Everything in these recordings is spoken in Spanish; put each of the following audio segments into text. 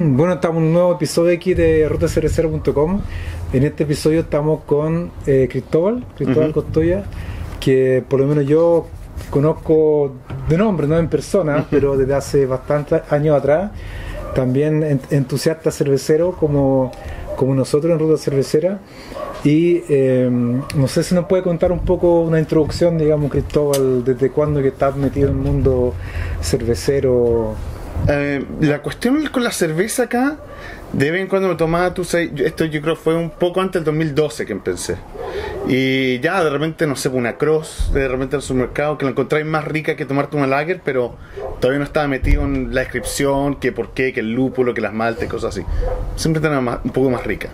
Bueno, estamos en un nuevo episodio aquí de rutacervecero.com. En este episodio estamos con eh, Cristóbal, Cristóbal Costoya, que por lo menos yo conozco de nombre, no en persona, pero desde hace bastantes años atrás. También entusiasta cervecero como, como nosotros en Ruta Cervecera. Y eh, no sé si nos puede contar un poco una introducción, digamos, Cristóbal, desde cuándo que estás metido en el mundo cervecero eh, la cuestión con la cerveza acá, de vez en cuando me tomaba tu esto yo creo fue un poco antes del 2012 que empecé. Y ya de repente, no sé, una cross, de repente en el supermercado, que la encontráis más rica que tomarte una lager, pero todavía no estaba metido en la descripción, que por qué, que el lúpulo, que las maltes, cosas así. Siempre tenía un poco más rica.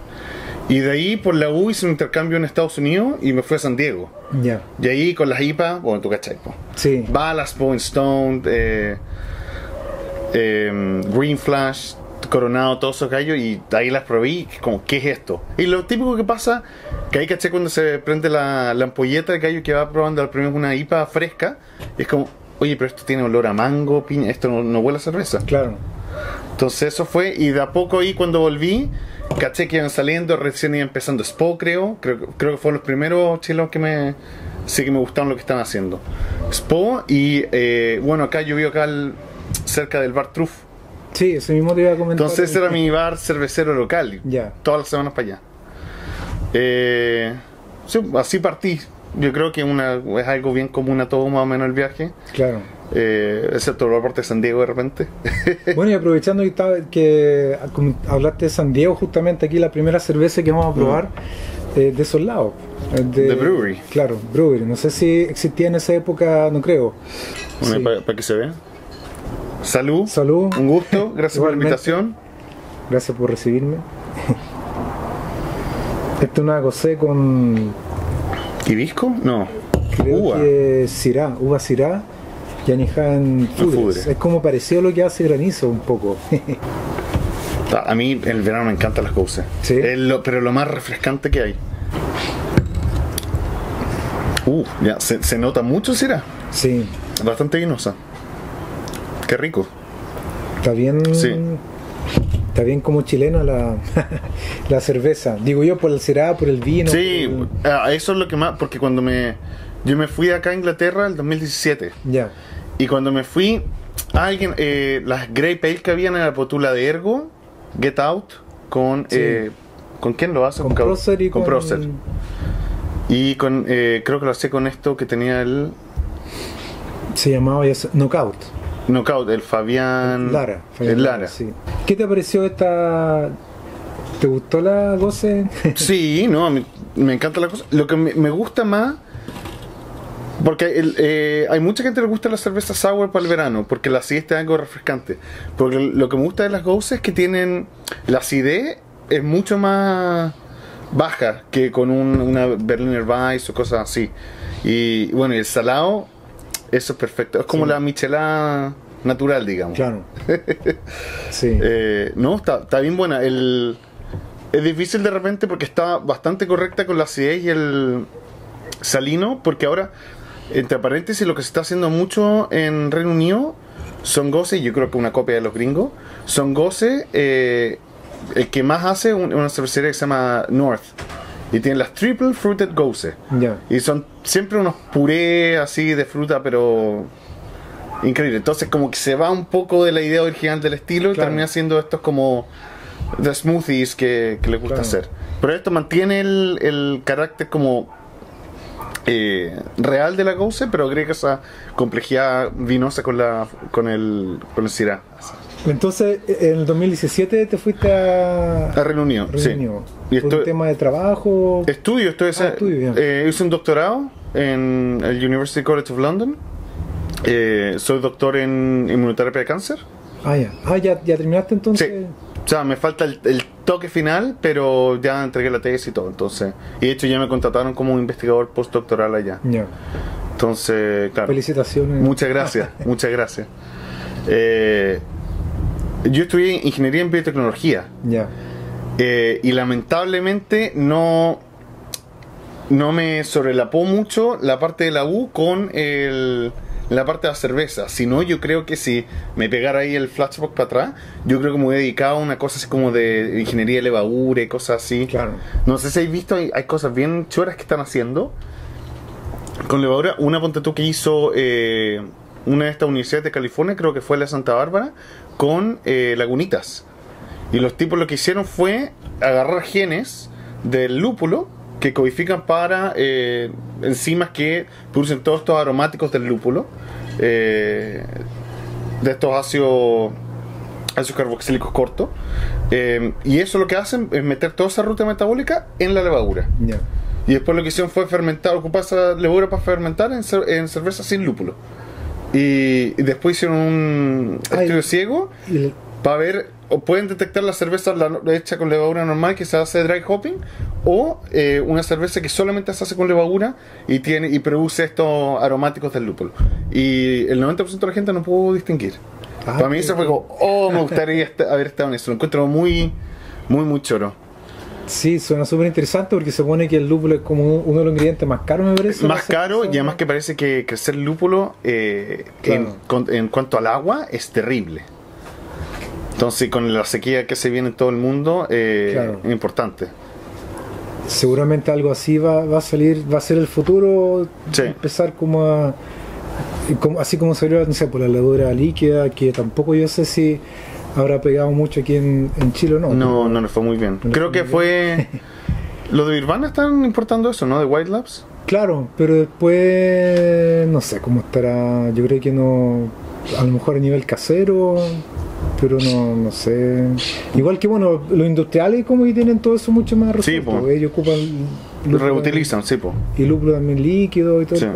Y de ahí por la U hice un intercambio en Estados Unidos y me fui a San Diego. Ya. Y ahí con las IPA, bueno, tú cachai, Sí. Balas, Point Stone, eh, Em, Green Flash, Coronado, todos esos gallos, y ahí las probé, como, ¿qué es esto? Y lo típico que pasa, que ahí caché cuando se prende la, la ampolleta del gallo que va probando al primero una IPA fresca, y es como, oye, pero esto tiene olor a mango, piña, esto no, huele a cerveza. Claro. Entonces eso fue, y de a poco ahí cuando volví, caché que iban saliendo, recién iba empezando Spo, creo, creo, creo que fueron los primeros chilos que me, sí que me gustaron lo que estaban haciendo. Spo, y eh, bueno, acá yo vi acá el cerca del bar Truff. Sí, ese mismo te iba a comentar. Entonces era mi bar cervecero local. Ya. Todas las semanas para allá. Eh, así partí. Yo creo que una, es algo bien común a todo más o menos el viaje. Claro. Eh, excepto el parte de San Diego de repente. bueno, y aprovechando que, que hablaste de San Diego, justamente aquí la primera cerveza que vamos a probar mm. eh, de esos lados. De, Brewery. Claro, Brewery. No sé si existía en esa época, no creo. para que se vea. Salud. Salud. Un gusto. Gracias por la invitación. Gracias por recibirme. Esta es una gocé con. ¿Hibisco? No. Creo uva. que Syrah, uva Syrah y en Fudres. Es como parecido a lo que hace granizo un poco. a mí el verano me encantan las cosas. ¿Sí? pero lo más refrescante que hay. Uh, ya, se, nota mucho Syrah. Sí. Bastante vinosa. Qué rico. Está bien. Está bien como chilena la, la cerveza. Digo yo por el será, por el vino. Sí, eso es lo que más. Porque cuando me. Yo me fui acá a Inglaterra el 2017. Ya. Y cuando me fui, alguien. Eh, las Grey Pale que habían en la potula de Ergo, Get Out, con. Eh, ¿Con quién lo hace? Con, Procer y con. Y con. Eh, creo que lo hacía con esto que tenía el. Se llamaba Knockout. Knockout, el Fabián. Lara. el Lara. Sí. ¿Qué te pareció esta.? ¿Te gustó la goce? sí, no, me, me, encanta la cosa. Lo que me, gusta más. Porque eh, hay mucha gente que le gusta la cerveza sour para el verano, porque la acidez es algo refrescante. Porque lo que me gusta de las goces es que tienen. La acidez es mucho más baja que con una Berliner Weiss o cosas así. Y bueno, el salado eso es perfecto. Es como la michelada natural, digamos. Claro. sí. Eh, no, está, está bien buena. El, es difícil de repente porque está bastante correcta con la acidez y el salino, porque ahora, entre paréntesis, lo que se está haciendo mucho en Reino Unido son goces, yo creo que una copia de los gringos, son goces, eh, el que más hace una cervecería que se llama North y tienen las Triple Fruited Gose. Y son siempre unos purés así de fruta, pero increíble. Entonces, como que se va un poco de la idea original del estilo y termina siendo estos como de smoothies que, que les gusta hacer. Pero esto mantiene el, el carácter como eh, real de la Gose, pero agrega esa complejidad vinosa con la con el con el Syrah. Entonces, en el 2017 te fuiste a, a Reino Unido. sí. Y ¿Por un tema de trabajo? Estudio, estoy ah, eh, hice un doctorado en el University College of London. Eh, soy doctor en inmunoterapia de cáncer. Ah, ya. Ah, ya, ya terminaste entonces. Sí. O sea, me falta el, toque final, pero ya entregué la tesis y todo. Entonces, y de hecho ya me contrataron como investigador postdoctoral allá. Ya. Entonces, claro. Felicitaciones. Muchas gracias, muchas gracias. Eh, yo estudié ingeniería en biotecnología. Ya. Eh, y lamentablemente no, no me sobrelapó mucho la parte de la U con el, la parte de la cerveza. Si no, yo creo que si me pegara ahí el flashback para atrás, yo creo que me hubiera dedicado a una cosa así como de ingeniería de levadura y cosas así. Claro. No sé si habéis visto, hay, hay cosas bien choras que están haciendo con levadura. Una ponte tú que hizo eh, una de estas universidades de California, creo que fue la Santa Bárbara, con eh, lagunitas. Y los tipos lo que hicieron fue agarrar genes del lúpulo que codifican para eh, enzimas que producen todos estos aromáticos del lúpulo, eh, de estos ácidos, ácidos carboxílicos cortos. Eh, y eso lo que hacen es meter toda esa ruta metabólica en la levadura. Y después lo que hicieron fue fermentar, ocupar esa levadura para fermentar en, cer- en cerveza sin lúpulo. Y, y después hicieron un Ay. estudio ciego el- para ver, o pueden detectar la cerveza la- hecha con levadura normal que se hace dry hopping, o eh, una cerveza que solamente se hace con levadura y tiene y produce estos aromáticos del lúpulo. Y el 90% de la gente no pudo distinguir. Ah, para mí eso fue como, oh, me gustaría haber estado en eso. Lo encuentro muy, muy, muy choro. Sí, suena súper interesante porque se supone que el lúpulo es como uno de los ingredientes más caros, me parece. Más caro y además que parece que crecer lúpulo eh, Claro. en, cuanto al agua es terrible. Entonces con la sequía que se viene en todo el mundo eh, Claro. es importante. Seguramente algo así va, va a salir, va a ser el futuro. Sí. Empezar como a. como- así como salió, no sé, por la levadura líquida, que tampoco yo sé si habrá pegado mucho aquí en, en Chile o no. No, no le fue muy bien. No Creo que fue... Los de Birvana están importando eso, ¿no? De White Labs. Claro, pero después no sé cómo estará. Yo creo que no. A lo mejor a nivel casero, pero no, no sé. Igual que bueno, los industriales como que tienen todo eso mucho más Sí, resuelto. po. Ellos ocupan Reutilizan, sí, po. y lúpulo también líquido y todo Sí. el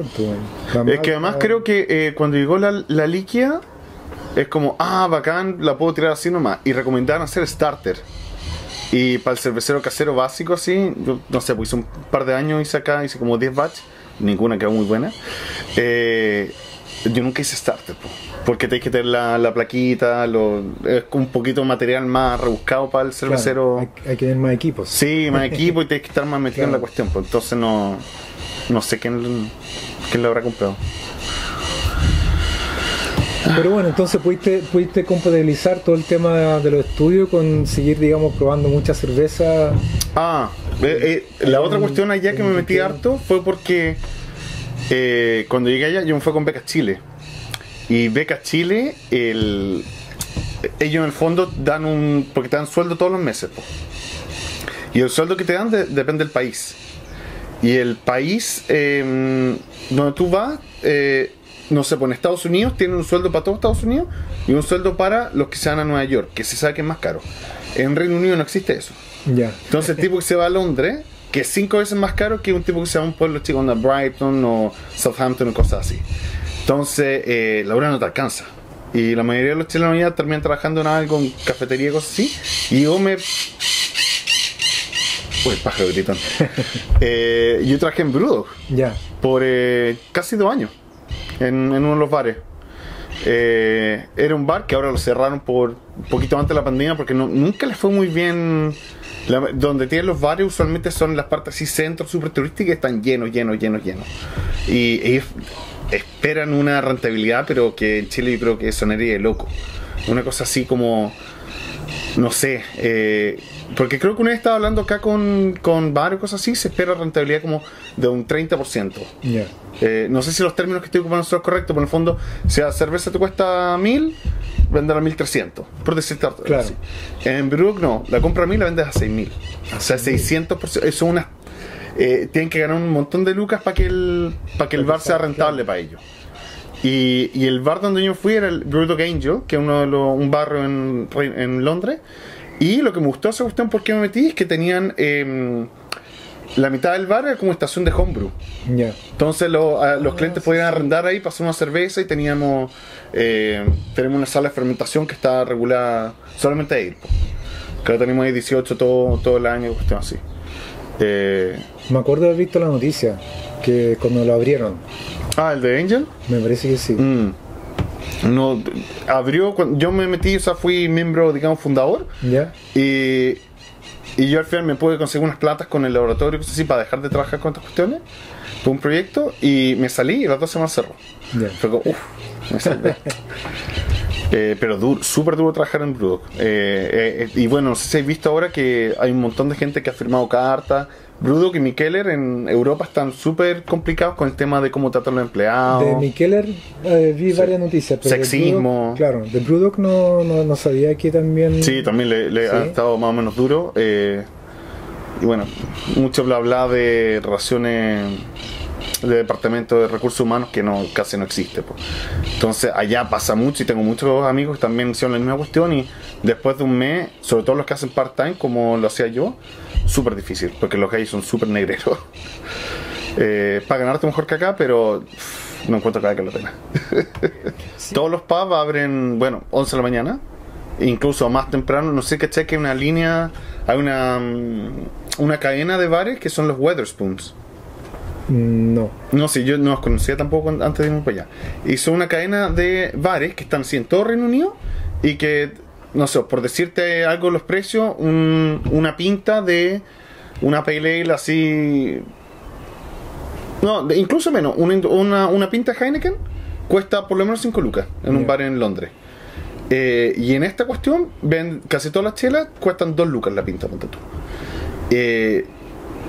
cuento, Es que además creo que eh, cuando llegó la, la líquida, es como, ah, bacán, la puedo tirar así nomás. Y recomendaban hacer starter. Y para el cervecero casero básico, así, yo no sé, pues hice un par de años, hice acá, hice como 10 batch, ninguna quedó muy buena. Eh, yo nunca hice starter, po, porque tenéis que tener la, la plaquita, lo, es un poquito de material más rebuscado para el claro, cervecero. hay, hay que tener más equipos. Sí, más equipo y tienes que estar más metido en la cuestión, pues entonces no, no sé quién, quién lo habrá comprado. Pero bueno, entonces pudiste, pudiste compatibilizar todo el tema de los estudios con seguir, digamos, probando mucha cerveza. Ah, eh, eh, la otra cuestión allá que me metí harto fue porque eh, cuando llegué allá yo me fui con Becas Chile. Y Becas Chile, el, ellos en el fondo dan un. porque te dan sueldo todos los meses. po. Y el sueldo que te dan de- depende del país. Y el país eh, donde tú vas, eh, no sé, pues en Estados Unidos tienen un sueldo para todo Estados Unidos y un sueldo para los que se van a Nueva York, que se sabe que es más caro. En Reino Unido no existe eso. Ya. Entonces el tipo que se va a Londres, que es cinco veces más caro que un tipo que se va a un pueblo chico, onda Brighton o Southampton o cosas así. Entonces eh, la hora no te alcanza. Y la mayoría de los chilenos ya terminan trabajando en algo, en cafetería y cosas así. Y yo me... Uy, pájaro gritón. Eh, yo trabajé en Brewdog Ya. por eh, casi dos años en, uno de los bares. Eh, era un bar que ahora lo cerraron por un poquito antes de la pandemia porque nunca les fue muy bien. Donde tienen los bares usualmente son las partes así centros super turísticas están llenos, llenos, llenos, llenos. Y ellos esperan una rentabilidad, pero que en Chile yo creo que sonaría de loco. Una cosa así como no sé, eh, porque creo que una vez estaba hablando acá con, con cosas así, se espera rentabilidad como de un 30%. Ya. Eh, no sé si los términos que estoy ocupando son correctos, pero en el fondo, si la cerveza te cuesta 1000, venderla a 1300, por decirte Claro. así. En Brook no, la compra a 1000 la vendes a 6000. O sea, 600%, eso es una. eh, tienen que ganar un montón de lucas para que el, para que el bar sea rentable para ellos. Y, y el bar donde yo fui era el Brewdog Angel, que es uno de los, un barrio en, en Londres. Y lo que me gustó esa cuestión, por qué me metí, es que tenían em, la mitad del bar era como estación de homebrew. Entonces lo- a- los clientes podían arrendar ahí, pasar una cerveza y teníamos eh, tenemos una sala de fermentación que está regulada solamente ahí. que tenemos ahí 18 todo, todo el año, cuestión así. Eh, Me acuerdo de haber visto la noticia que cuando lo abrieron, ah, el de Angel. me parece que sí. Mm. No, abrió, yo me metí, o sea, fui miembro, digamos, fundador. ¿Ya? Y Y yo al final me pude conseguir unas platas con el laboratorio, cosas así, para dejar de trabajar con estas cuestiones. Fue un proyecto y me salí y las dos semanas cerró. Ya. Fue como, uff, me salvé. Eh, pero duro, súper duro trabajar en Brewdog. Eh, eh, y bueno, no sé si habéis visto ahora que hay un montón de gente que ha firmado cartas. Brewdog y Mikeller en Europa están súper complicados con el tema de cómo tratan los empleados. De Mikeller eh, vi varias noticias. Pero de Sexismo. Claro, de Brewdog no, no, no sabía que también. Sí, también le, le ha Sí. estado más o menos duro. eh, y bueno, mucho bla bla de relaciones de departamento de recursos humanos que no casi no existe. pues. Entonces allá pasa mucho y tengo muchos amigos que también hicieron la misma cuestión y después de un mes, sobre todo los que hacen part-time como lo hacía yo, súper difícil porque los gays son súper negreros. Eh, para ganarte mejor que acá, pero pff, no encuentro que valga la pena. Todos los pubs abren, bueno, 11 de la mañana, incluso más temprano. No sé qué cheque una línea, hay una, mm, una cadena de bares que son los Weatherspoons. Mm, No. No sé, yo no los conocía tampoco antes de irme para allá. Y son una cadena de bares que están así en todo Reino Unido y que, no sé, por decirte algo los precios, un- una pinta de una pale ale así... No, de- incluso menos, una, una, una pinta Heineken cuesta por lo menos 5 lucas en un bar en Londres. Eh, y en esta cuestión, ven, casi todas las chelas cuestan 2 lucas la pinta, ponte tú. Eh,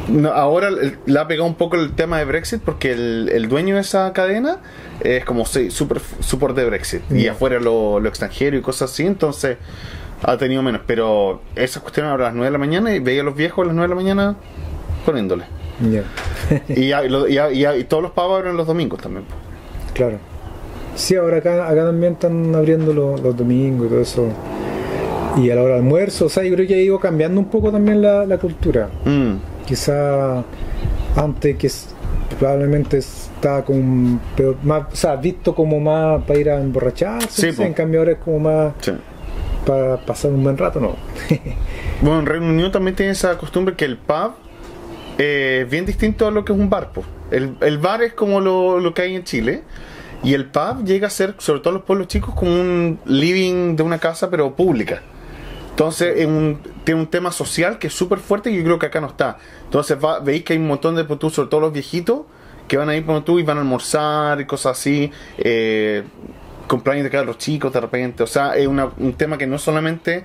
no, ahora le ha pegado un poco el tema de Brexit porque el, el dueño de esa cadena es como sí, super, super de Brexit y afuera lo, lo extranjero y cosas así, entonces ha tenido menos. Pero esa cuestión ahora a las 9 de la mañana y veía a los viejos a las 9 de la mañana poniéndole. Ya. y, ya- y ya- y ya- y todos los pavos abren los domingos también. Claro. Sí, ahora acá, acá también están abriendo los, los domingos y todo eso. Y a la hora del almuerzo, o sea, yo creo que ha ido cambiando un poco también la, la cultura. Mm, Quizá antes que probablemente está como peor, más, o sea, visto como más para ir a emborracharse, Sí, en cambio ahora es como más sí. para pasar un buen rato, ¿no? Bueno, en Reino Unido también tiene esa costumbre que el pub eh, es bien distinto a lo que es un bar. po. El, el bar es como lo, lo que hay en Chile. Y el pub llega a ser, sobre todo en los pueblos chicos, como un living de una casa, pero pública. Entonces es un- tiene un tema social que es súper fuerte y yo creo que acá no está. Entonces va- veis que hay un montón de, pues, sobre todo los viejitos, que van a ir por tú y van a almorzar y cosas así. Eh, cumpleaños de cada los chicos de repente. O sea, es una- un tema que no es solamente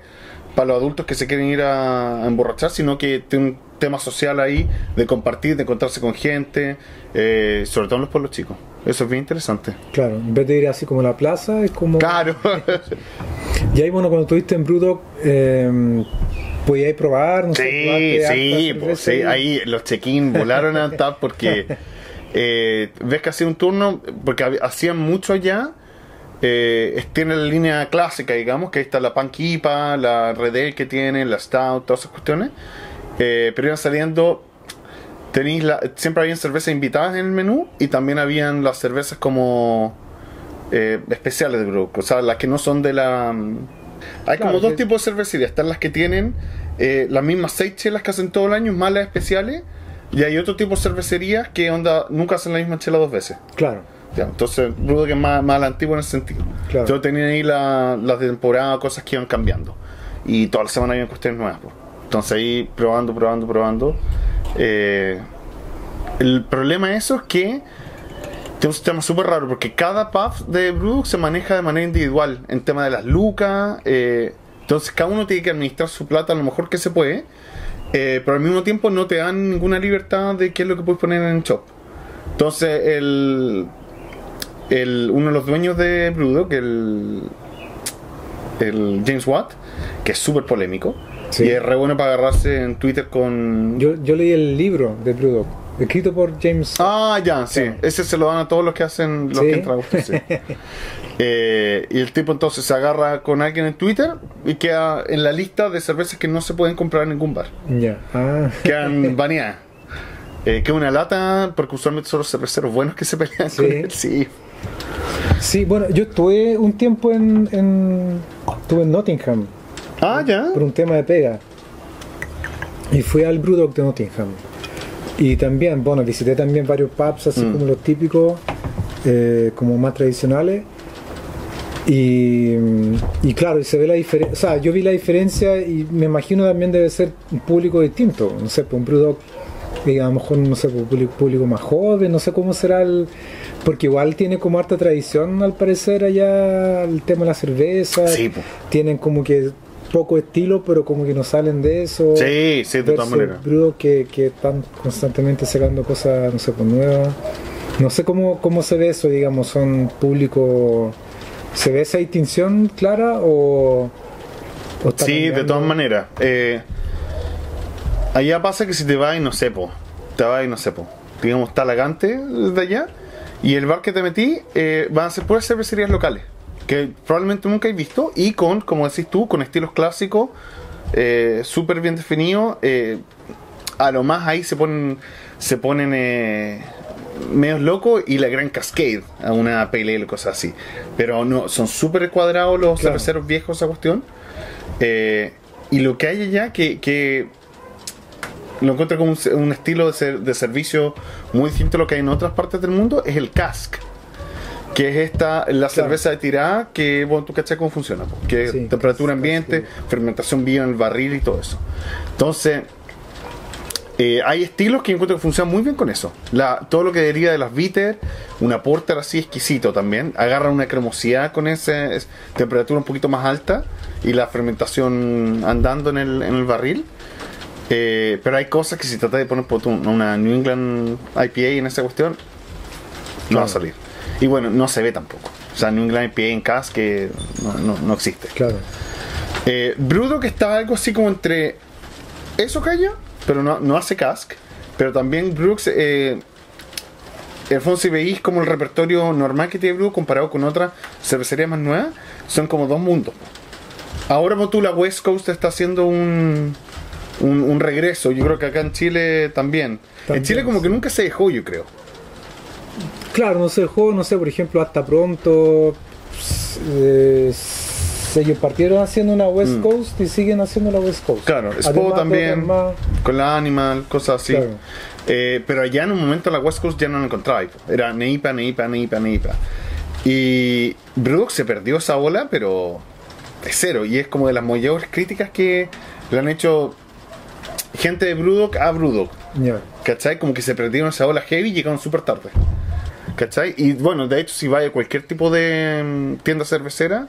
para los adultos que se quieren ir a, a emborrachar, sino que tiene un tema social ahí de compartir, de encontrarse con gente, eh, sobre todo en los pueblos chicos. Eso es bien interesante. Claro, en vez de ir así como a la plaza, es como... Claro. Y ahí, bueno, cuando estuviste en Brewdog, eh, podíais probar, no sé, Sí, harta sí, cerveza pues, sí, ahí los check-in volaron a tap porque eh, ves que hacía un turno, porque hacían mucho allá. Eh, tiene la línea clásica, digamos, que ahí está la Panquipa, la Red Ale que tiene, la Stout, todas esas cuestiones. Eh, pero iban saliendo, tenéis la, siempre habían cervezas invitadas en el menú y también habían las cervezas como eh, especiales de Brook, o sea, las que no son de la... mm, Hay Claro, como dos que- tipos de cervecerías, están las que tienen las mismas seis chelas que hacen todo el año, más las especiales, y hay otro tipo de cervecerías que onda nunca hacen la misma chela dos veces. Claro, Ya, entonces, Brewdog es más, más la antigua en ese sentido. Claro. Yo tenía ahí la- las de temporada, cosas que iban cambiando. Y toda la semana habían cuestiones nuevas. pues. Entonces ahí probando, probando, probando. Eh, el problema de eso es que tiene un sistema súper raro porque cada pub de Brewdog se maneja de manera individual en tema de las lucas. eh, entonces cada uno tiene que administrar su plata lo mejor que se puede. Eh, pero al mismo tiempo no te dan ninguna libertad de qué es lo que puedes poner en el shop. Entonces el, el uno de los dueños de Brewdog, el, el James Watt, que es súper polémico. Sí. Y es re bueno para agarrarse en Twitter con... yo, yo leí el libro de Brewdog, escrito por James. Ah, ya, sí. Ese se lo dan a todos los que hacen, los Sí. que entran a sí. Eh, y el tipo entonces se agarra con alguien en Twitter y queda en la lista de cervezas que no se pueden comprar en ningún bar. Ya, ah, Quedan baneadas. Eh, que una lata, porque usualmente son los cerveceros buenos que se pelean Sí. con él. Sí. sí, bueno, yo estuve un tiempo en, en, estuve en Nottingham Ah, ya. por un tema de pega y fui al Brewdog de Nottingham y también, bueno, visité también varios pubs así Mm. como los típicos, eh, como más tradicionales. Y, y claro, y se ve la diferencia, o sea, yo vi la diferencia y me imagino también debe ser un público distinto, no sé, pues un Brewdog, y a lo mejor, no sé, pues, público, público más joven, no sé cómo será el... Porque igual tiene como harta tradición al parecer allá el tema de la cerveza, Sí, tienen como que poco estilo, pero como que no salen de eso. Sí, sí, de todas maneras. Que, que están constantemente sacando cosas, no sé, pues nuevas. No sé cómo, cómo se ve eso, digamos, son público... ¿Se ve esa distinción clara o...? o está Sí, de todas maneras. Eh, allá pasa que si te vas y no sé, po, te vas y no sé, po, digamos Talagante de allá, y el bar que te metí eh, van a ser puras cervecerías locales, que probablemente nunca he visto, y con, como decís tú, con estilos clásicos, eh, súper bien definidos. eh, a lo más ahí se ponen, se ponen eh, medios locos y la gran Cascade, a una ale, cosas así. Pero no, son súper cuadrados los Claro. cerveceros viejos, esa cuestión. Eh, y lo que hay allá que, que lo encuentro como un, un estilo de, ser- de servicio muy distinto a lo que hay en otras partes del mundo es el cask. Que es esta, la cerveza de tirada, que bueno, tú cachai cómo funciona. Que Sí, temperatura ambiente, fermentación viva en el barril y todo eso. Entonces, eh, hay estilos que encuentro que funcionan muy bien con eso. La, todo lo que deriva de las bitter, una porter así exquisito también. Agarra una cremosidad con esa es- temperatura un poquito más alta y la fermentación andando en el, en el barril. Eh, pero hay cosas que si tratas de poner una New England IPA en esa cuestión, no va a Claro. salir. Y bueno, no se ve tampoco. O sea, New England IPA en cask que no, no- no existe. Claro. Eh, Brudo que está algo así como entre eso calla, pero no, no hace cask. Pero también Brooks, eh, Alfonso y veis como el repertorio normal que tiene Brudo comparado con otras cervecerías más nuevas, son como dos mundos. Ahora como tú la West Coast está haciendo un, un, un regreso, yo creo que acá en Chile también. en Chile como que nunca se dejó, yo creo. Claro, no sé, el juego, no sé, por ejemplo, hasta pronto. eh, ellos partieron haciendo una West Mm. Coast y siguen haciendo la West Coast. Claro, Spo también, con la Animal, cosas así. Claro. Eh, pero allá en un momento la West Coast ya no la encontraba. Era Neipa, Neipa, Neipa, Neipa. Y Brewdog se perdió esa ola, pero de cero. Y es como de las mayores críticas que le han hecho gente de Brewdog a Brewdog. Ya. ¿Cachai? Como que se perdieron esa ola heavy y llegaron súper tarde. ¿Cachai? Y bueno, de hecho, si vaya a cualquier tipo de mm, tienda cervecera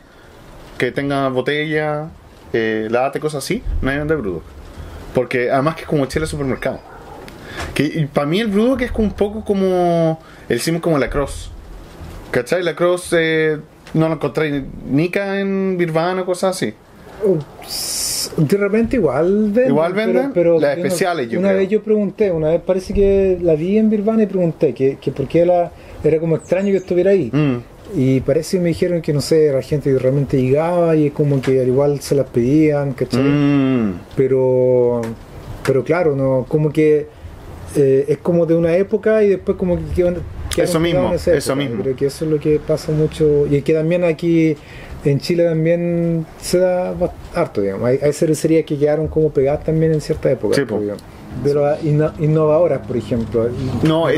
que tenga botella, eh, lata, cosas así, no hay de Brewdog. Porque además que es como Chile supermercado. Que para mí el Brewdog es como un poco como el sim como la Cross. ¿Cachai? La Cross eh, no la encontré ni acá en Birvana o cosas así. De repente igual venden. Igual venden, pero, las no- especiales, yo Una creo. vez yo pregunté, una vez parece que la vi en Birvana y pregunté que, que por qué la, era como extraño que estuviera ahí. Mm. Y parece que me dijeron que no sé, la gente que realmente llegaba y como que al igual se las pedían, ¿cachai? Mm. Pero, pero claro, no, como que eh, es como de una época y después como que quedan- Eso mismo, eso época. mismo. Creo que eso es lo que pasa mucho y que también aquí en Chile también se da harto, digamos. Hay, hay cervecerías que quedaron como pegadas también en cierta época. Sí, po. De las inno- innovadoras, por ejemplo. No,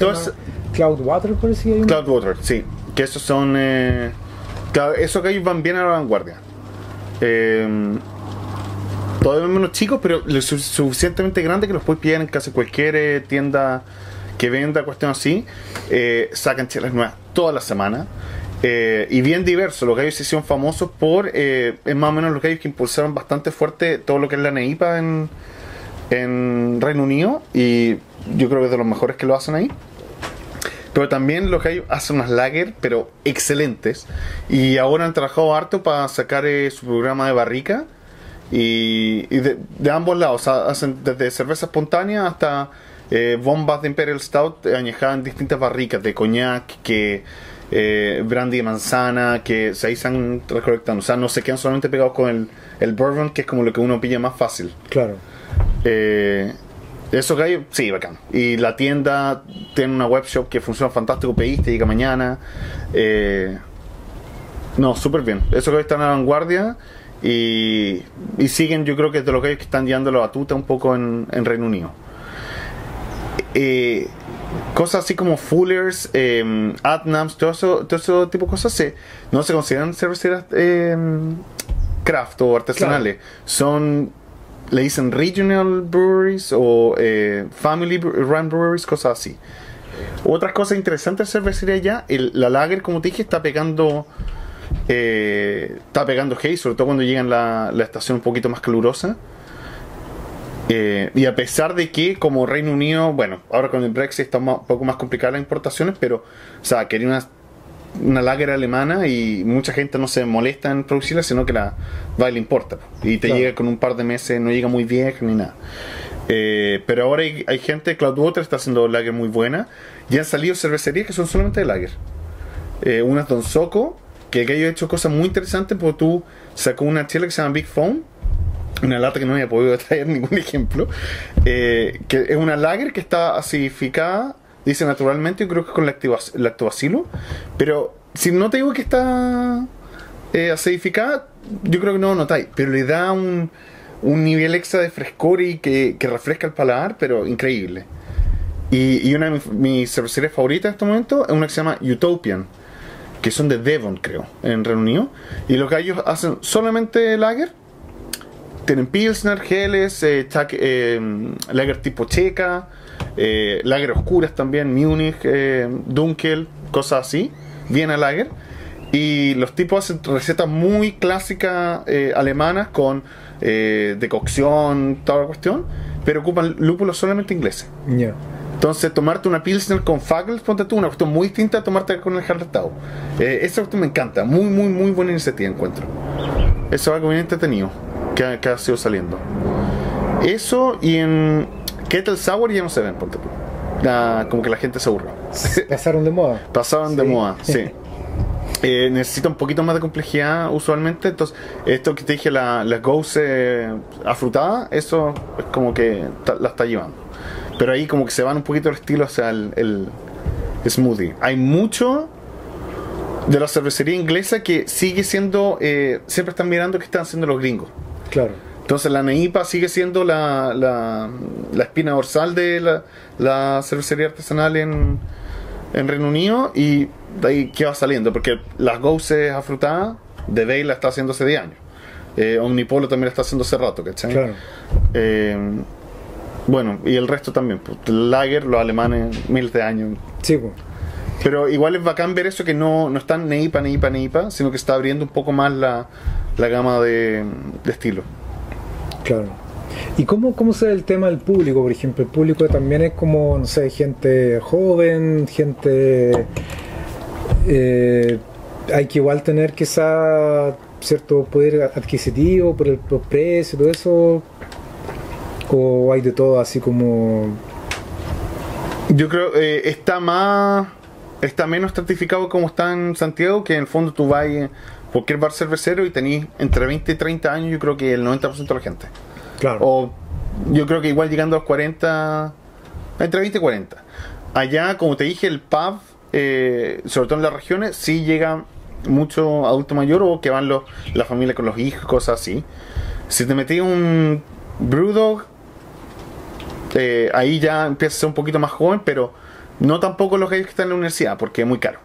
llama esa- Cloudwater parece que hay. Cloudwater, sí. Que esos son. Eh, esos que ellos van bien a la vanguardia. Eh, todavía menos chicos, pero lo suficientemente grandes que los puedes pillar en casi cualquier eh, tienda que venda cuestión así. Eh, sacan chelas nuevas toda la semana. Eh, y bien diverso, los gallos se hicieron famosos por, eh, es más o menos los gallos que impulsaron bastante fuerte todo lo que es la NEIPA en, en Reino Unido y yo creo que es de los mejores que lo hacen ahí. Pero también los gallos hacen unas lager, pero excelentes. Y ahora han trabajado harto para sacar eh, su programa de barrica. Y, de, de ambos lados, hacen desde cerveza espontánea hasta eh, bombas de Imperial Stout añejadas en distintas barricas de coñac, que eh, brandy de manzana, que se ahí han recolectando. O sea, no se quedan solamente pegados con el, el bourbon, que es como lo que uno pilla más fácil. Claro. Eh, esos gallos, sí, bacán. Y la tienda tiene una web shop que funciona fantástico, pediste, llega mañana. Eh, no, súper bien. Esos gallos están a la vanguardia y, y siguen, yo creo que es de los que están llevando la batuta un poco en, en Reino Unido. Eh, cosas así como Fullers, eh, Adnams, todo eso, todo ese tipo de cosas se, no se consideran cerveceras eh, craft o artesanales. Son, le dicen regional breweries o eh, family run breweries, cosas así. Otras cosas interesantes de cervecería ya, el, la lager, como te dije, está pegando eh, está pegando hay, sobre todo cuando llega la, la estación un poquito más calurosa. Eh, y a pesar de que como Reino Unido, bueno, ahora con el Brexit está un poco más complicada las importaciones, pero, o sea, quería una, una lager alemana y mucha gente no se molesta en producirla, sino que la va y le importa. Y te llega con un par de meses, no llega muy vieja ni nada. Eh, pero ahora hay, gente, Cloudwater está haciendo lager muy buena, y han salido cervecerías que son solamente de lager. Eh, una es Don Soco, que ha hecho cosas muy interesantes, porque tú sacó una chela que se llama Big Phone una lata que no había podido traer ningún ejemplo, eh, que es una lager que está acidificada, dice naturalmente, yo creo que con lactobacilo, pero si no te digo que está eh, acidificada, yo creo que no notáis, pero le da un, un nivel extra de frescor y que, refresca el paladar, pero increíble. Y, una de mis, cervecerías favoritas en este momento es una que se llama Utopian, que son de Devon, creo, en Reino Unido. Y los gallos hacen solamente lager tienen Pilsner, Geles, eh, eh, Lager tipo checa, eh, Lager oscuras también, Munich, eh, Dunkel, cosas así, Viena Lager. Y los tipos hacen recetas muy clásicas alemanas con decocción, toda la cuestión, pero ocupan lúpulos solamente ingleses. Entonces, tomarte una Pilsner con Fagels, ponte tú, una cuestión muy distinta a tomarte con el Hallertau. Eh, esa cuestión me encanta, muy, muy, muy buena iniciativa encuentro. Eso es algo bien entretenido que, ha sido saliendo. Eso y en Kettle Sour ya no se ven, ponte como que la gente se aburre. Pasaron de moda. Pasaron de moda, sí. Eh, necesita un poquito más de complejidad usualmente. Entonces, esto que te dije, la, la Gose afrutada, eso es como que la está llevando. Pero ahí como que se van un poquito el estilo hacia el, el smoothie. Hay mucho de la cervecería inglesa que sigue siendo, eh, siempre están mirando qué están haciendo los gringos. Claro. Entonces la Neipa sigue siendo la, la, la espina dorsal de la, la, cervecería artesanal en, en Reino Unido y de ahí que va saliendo, porque las Gouses afrutadas, de Bay la está haciendo hace 10 años. Eh, Omnipolo también la está haciendo hace rato, ¿cachai? Claro. Eh, bueno, y el resto también. Pues, Lager, los alemanes, miles de años. Sí, pues. Pero igual es bacán ver eso que no, no están neipa, neipa, neipa, sino que está abriendo un poco más la, la gama de, de estilo. Claro. ¿Y cómo, cómo se ve el tema del público, por ejemplo? El público también es como, no sé, gente joven, gente... Eh, hay que igual tener quizá cierto poder adquisitivo por el precio y todo eso. O hay de todo así como... Yo creo eh, está más... Está menos estratificado como está en Santiago, que en el fondo tú vas cualquier bar cervecero y tenéis entre 20 y 30 años, yo creo que el 90% de la gente. Claro. O yo creo que igual llegando a los 40, entre 20 y 40. Allá, como te dije, el pub, eh, sobre todo en las regiones, sí llega mucho adulto mayor o que van los, la familia con los hijos, cosas así. Si te metí un Brewdog, eh, ahí ya empieza a ser un poquito más joven, pero no tampoco los que están en la universidad, porque es muy caro.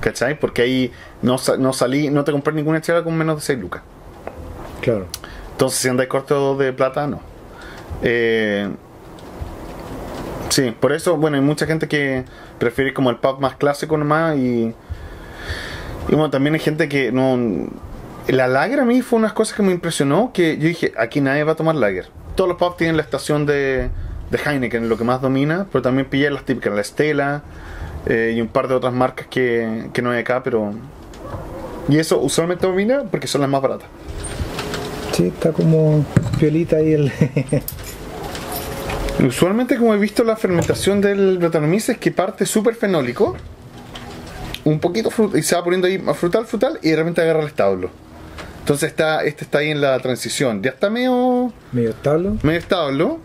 ¿Cachai? Porque ahí no, no salí, no te compré ninguna chela con menos de 6 lucas. Claro. Entonces, si andáis corto de plata, no. Eh, sí, por eso, bueno, hay mucha gente que prefiere como el pub más clásico nomás y. Y bueno, también hay gente que no. La lager a mí fue unas cosas que me impresionó, que yo dije, aquí nadie va a tomar lager. Todos los pubs tienen la estación de, de Heineken, lo que más domina, pero también pillé las típicas, la Estela, eh, y un par de otras marcas que, no hay acá, pero... Y eso usualmente domina porque son las más baratas. Sí, está como piolita ahí el... Usualmente como he visto la fermentación del Brettanomyces es que parte súper fenólico, un poquito y se va poniendo ahí más frutal, frutal y de repente agarra el establo. Entonces está, este está ahí en la transición. Ya está medio... Medio establo. Medio establo.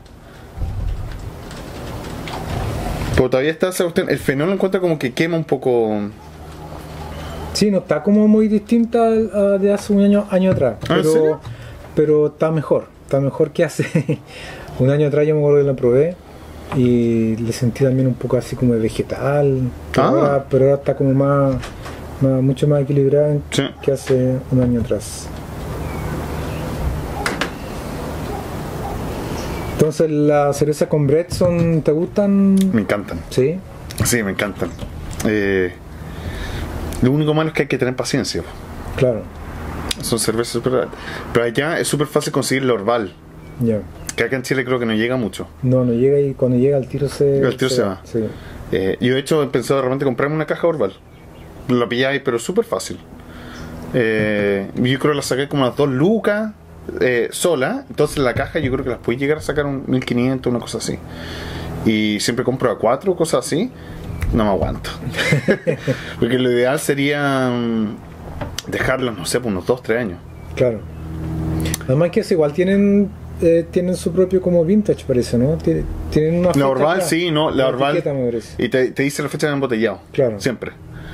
Todavía está esa cuestión. El fenol lo encuentra como que quema un poco. Sí, no está como muy distinta de hace un año, año atrás. ¿Ah, pero, pero está mejor. Está mejor que hace un año atrás. Yo me acuerdo que la probé. y le sentí también un poco así como de vegetal, pero, Ah. ahora, pero ahora está como más, más- mucho más equilibrada Sí. que hace un año atrás. Entonces las cervezas con Bretson te gustan, Me encantan. sí, Sí, me encantan. Eh, lo único malo es que hay que tener paciencia. claro, Son cervezas súper... Pero allá es súper fácil conseguir el Orval. ya. Que acá en Chile creo que no llega mucho. No, no llega y cuando llega al tiro se, El tiro se va. Sí. Eh, yo de hecho he pensado de repente comprarme una caja Orval. La pilláis, pero súper fácil. Eh, yo creo que la saqué como a dos lucas eh, sola. Entonces la caja yo creo que las puedes llegar a sacar un 1500, una cosa así. Y siempre compro a cuatro, cosas así. No me aguanto. Porque lo ideal sería mm, dejarlas, no sé, por unos 2, 3 años. Claro. Además que eso igual tienen eh, tienen su propio como vintage parece, ¿no? Tienen, una La Orval, sí, no, la Orval. me parece. Y te, te dice la fecha de embotellado. Claro. Siempre.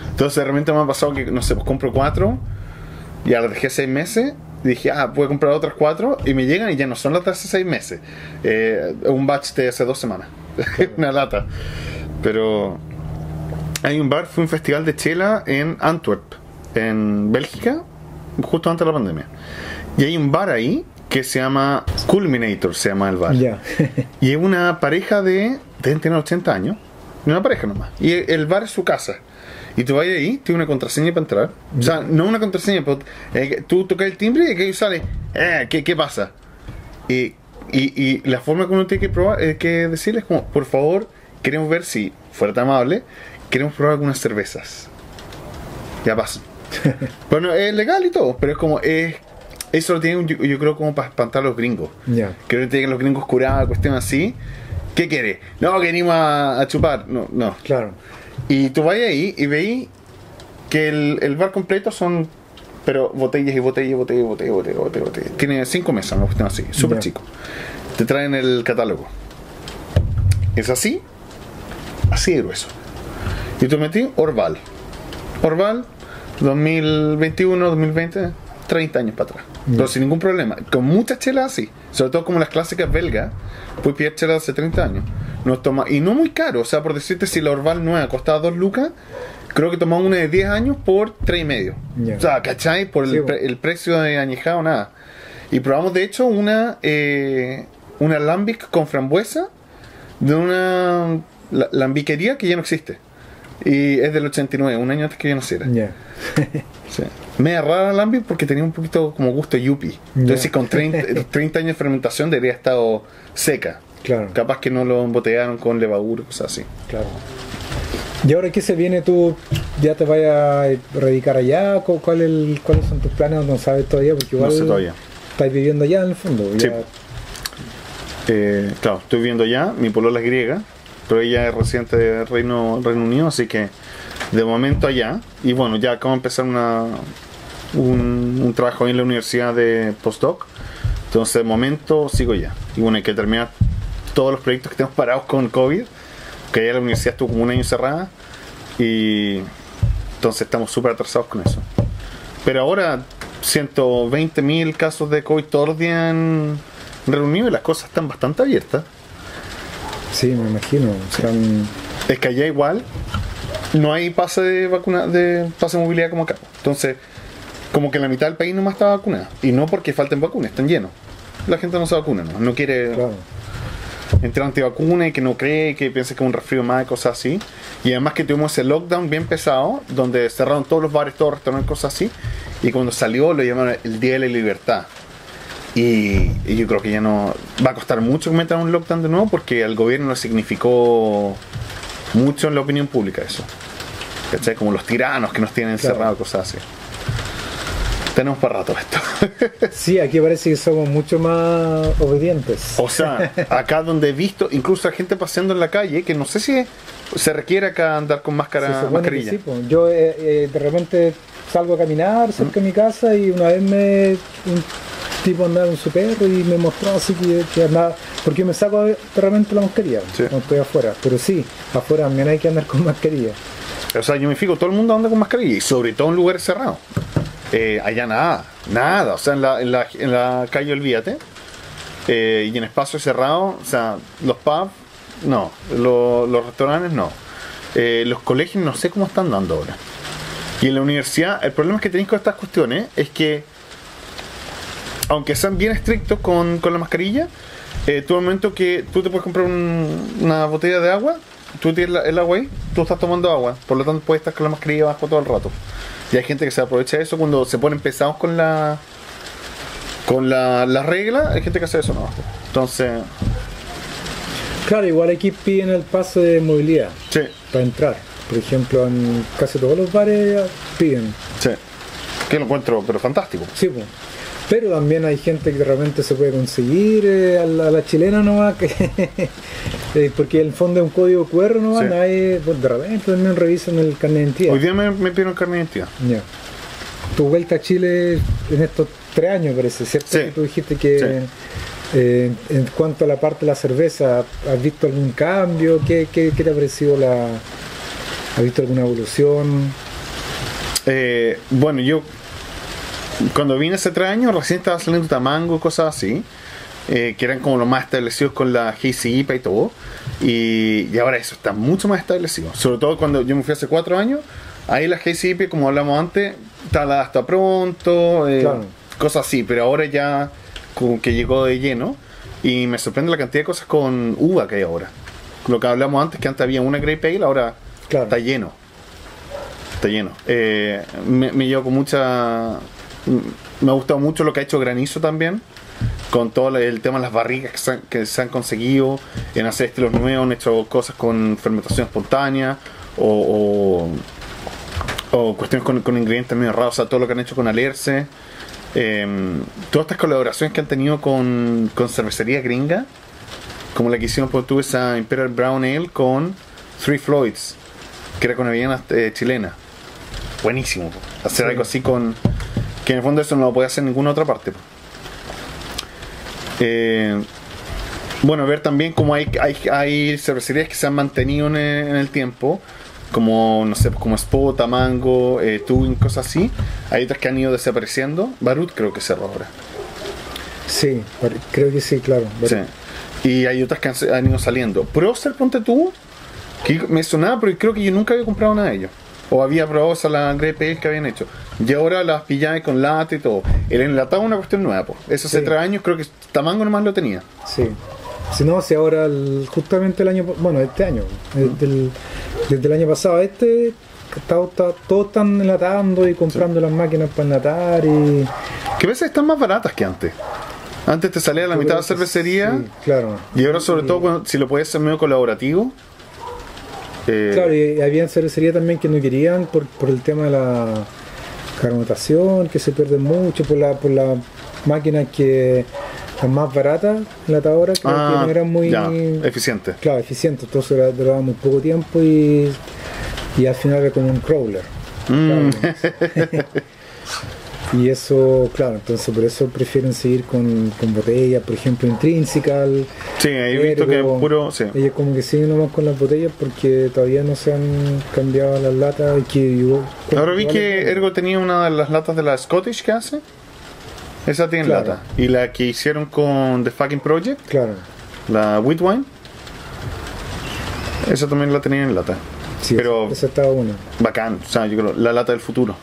Entonces, de repente me ha pasado que, no sé, pues compro cuatro, y las dejé seis meses, dije, ah, puedo comprar otras cuatro, y me llegan y ya no son las de hace seis meses. Eh, un batch de hace dos semanas. Una lata. Pero hay un bar, fue un festival de chela en Antwerp, en Bélgica, justo antes de la pandemia. Y hay un bar ahí que se llama Culminator, se llama el bar. Y es una pareja de. Deben tener 80 años. Una pareja nomás. Y el bar es su casa. Y tú vas ahí, tiene una contraseña para entrar. O sea, no una contraseña, pero eh, tú tocas el timbre y que sale. Eh, ¿qué, qué pasa? Y, y, y la forma que uno tiene que probar, eh, que decirles como, por favor, queremos ver si, fuera tan amable, queremos probar algunas cervezas. Ya pasan. bueno, es legal y todo, pero es como, es, eso lo tienen, yo, yo creo, como para espantar a los gringos ya. que ahorita llegan los gringos curados, cuestión así. ¿Qué quiere? No, que venimos a, a chupar. No, no. Claro. Y tú vas ahí y veis que el, el bar completo son, pero botellas y botellas y botellas y botellas, botellas, botellas, botellas. Tiene cinco mesas, así, súper Ya. chico. Te traen el catálogo. Es así, así de grueso. Y tú metí Orval. Orval, 2021, 2020, 30 años para atrás. Pero sin ningún problema. Con muchas chelas así. Sobre todo como las clásicas belgas. Puedes pillar chelas hace 30 años. Nos toma, y no muy caro. O sea, por decirte, si la Orval nueva costaba 2 lucas, creo que tomamos una de 10 años por 3 y medio. Ya. O sea, ¿cachai? Por el, Sí, pre- el precio de añejado, nada. Y probamos, de hecho, una, eh, una lambic con frambuesa de una la- lambiquería que ya no existe. Y es del 89, un año antes que yo naciera. Ya. Sí. Media rara la lambic porque tenía un poquito como gusto yuppie. Entonces, si con 30, 30 años de fermentación debería estar seca. Claro. Capaz que no lo embotellaron con levadura, cosas así. Claro. ¿Y ahora qué se viene? ¿Tú ya te vayas a radicar allá? ¿Cu- ¿Cuál el- ¿Cuáles son tus planes? No sabes todavía, porque igual No sé todavía. estás viviendo allá en el fondo. Sí. Eh, claro, estoy viendo ya, mi polola es griega, pero ella es residente de Reino, Reino Unido, así que de momento allá. Y bueno, ya acabo de empezar una, un, un trabajo en la universidad de postdoc. Entonces de momento sigo ya. Y bueno, hay que terminar todos los proyectos que tenemos parados con COVID, que ya la universidad estuvo como un año cerrada. Y entonces estamos súper atrasados con eso. Pero ahora 120 mil casos de COVID todos los días en Reino Unido y las cosas están bastante abiertas. Sí, me imagino. Serán- Es que allá igual no hay pase de vacuna, de pase de movilidad como acá. Entonces, como que la mitad del país nomás está vacunada. Y no porque falten vacunas, están llenos. La gente no se vacuna, no, no quiere Claro. Entrar antivacuna y que no cree, que piensa que es un resfrío más, cosas así. Y además que tuvimos ese lockdown bien pesado, donde cerraron todos los bares, todos los restaurantes, cosas así. Y cuando salió lo llamaron el Día de la Libertad. Y, y yo creo que ya no va a costar mucho que metan un lockdown de nuevo porque al gobierno le significó mucho en la opinión pública eso. ¿Cachai? Como los tiranos que nos tienen Claro. encerrados, cosas así. Tenemos para rato esto. Sí, aquí parece que somos mucho más obedientes. O sea, acá donde he visto, incluso a gente paseando en la calle, que no sé si se requiere acá andar con máscara, mascarilla. sí. Yo eh, eh, de repente salgo a caminar cerca de mi casa y una vez me un tipo andaba en su perro y me mostró así que, que andaba porque me saco de repente la mascarilla Sí. cuando estoy afuera pero sí afuera también hay que andar con mascarilla O sea, yo me fijo, todo el mundo anda con mascarilla y sobre todo en lugares cerrados. Eh, allá nada, nada. O sea, en la, en la, en la calle Olvídate eh, y en espacios cerrados, o sea, los pubs no. Lo- los restaurantes, no. Eh, los colegios no sé cómo están dando ahora. Y en la universidad, el problema que tenéis con estas cuestiones es que, aunque sean bien estrictos con, con la mascarilla, eh, tú al momento que tú te puedes comprar un- una botella de agua, tú tienes la- el agua ahí, tú estás tomando agua, por lo tanto puedes estar con la mascarilla abajo todo el rato. Y hay gente que se aprovecha de eso cuando se ponen pesados con la con la, la regla, hay gente que hace eso no. Entonces, Claro, igual aquí piden el paso de movilidad sí, para entrar. Por ejemplo, en casi todos los bares piden. sí. Que lo encuentro, pero fantástico. Sí, pues. Pero también hay gente que de repente se puede conseguir eh, a, la, a la chilena nomás, que, eh, porque en el fondo es un código QR nomás, Sí. nadie, pues, de repente también revisan el carnet de identidad. Hoy día me, me pidieron carne de identidad. Tu vuelta a Chile en estos tres años, parece, ¿cierto? Sí. Tú dijiste que Sí. eh, en cuanto a la parte de la cerveza, ¿has visto algún cambio? ¿Qué, qué, qué te ha parecido la... ¿Has visto alguna evolución? Eh, bueno, yo cuando vine hace tres años recién estaba saliendo Tamango, cosas así, eh, que eran como los más establecidos con la Hazy IPA y todo. Y, y ahora eso está mucho más establecido. Sobre todo cuando yo me fui hace cuatro años, ahí la Hazy IPA, como hablamos antes, está hasta pronto, eh, Claro. cosas así, pero ahora ya como que llegó de lleno. Y me sorprende la cantidad de cosas con uva que hay ahora. Lo que hablamos antes, que antes había una Grape Ale, ahora Claro. está lleno. Está lleno. Eh, me, me llevo con mucha. Me ha gustado mucho lo que ha hecho Granizo también. Con todo el tema de las barricas que se han, que se han conseguido en hacer estilos nuevos, han hecho cosas con fermentación espontánea o, o, o cuestiones con, con ingredientes medio raros, o sea, todo lo que han hecho con Alerce. Eh, todas estas colaboraciones que han tenido con, con cervecería gringa, como la que hicieron por tú esa Imperial Brown Ale con Three Floyds, que era con avellana eh, chilena. Buenísimo. Hacer Sí. algo así con. Que en el fondo eso no lo puede hacer en ninguna otra parte. Eh, bueno, ver también cómo hay, hay, hay cervecerías que se han mantenido en el, en el tiempo, como, no sé, como Spot, Mango, eh, Tubing, cosas así. Hay otras que han ido desapareciendo. Barut creo que cerró ahora. Sí, creo que sí, claro. Sí. Y hay otras que han, han ido saliendo. Procer, ponte tú, que me sonaba, pero creo que yo nunca había comprado nada de ellos. O había probado esa la Grepe que habían hecho. Y ahora las pillaba con lata y todo. El enlatado es una cuestión nueva, pues. Eso hace Sí. tres años, creo que Tamango nomás lo tenía. Sí. Si no, si ahora el- justamente el año, bueno, este año, desde el, desde el año pasado, a este, está, está- todos están enlatando y comprando las máquinas para enlatar y... Que a veces están más baratas que antes. Antes te salía la mitad de la cervecería. Sí, claro. Y ahora, sobre todo, cuando- si lo puedes hacer medio colaborativo. eh, Claro, y había cervecería también que no querían por, por el tema de la carbonatación, que se pierde mucho, por la, por las máquinas que las más baratas, enlatadoras, creo que ah, no eran muy ya, eficiente. claro, eficientes, entonces duraba muy poco tiempo y, y al final era como un crawler. Mm. Claro. y eso, claro, entonces por eso prefieren seguir con, con botellas, por ejemplo, Intrinsical. Sí, he visto que puro. Sí. Ellos como que siguen nomás con las botellas porque todavía no se han cambiado las latas y que Ahora vi que Ergo tenía una de las latas de la Scottish que hace. Esa tiene Claro. lata. Y la que hicieron con The Fucking Project, Claro, la Wheat Wine. Esa también la tenía en lata. sí, Pero- esa estaba buena. Bacán. O sea, yo creo, la lata del futuro.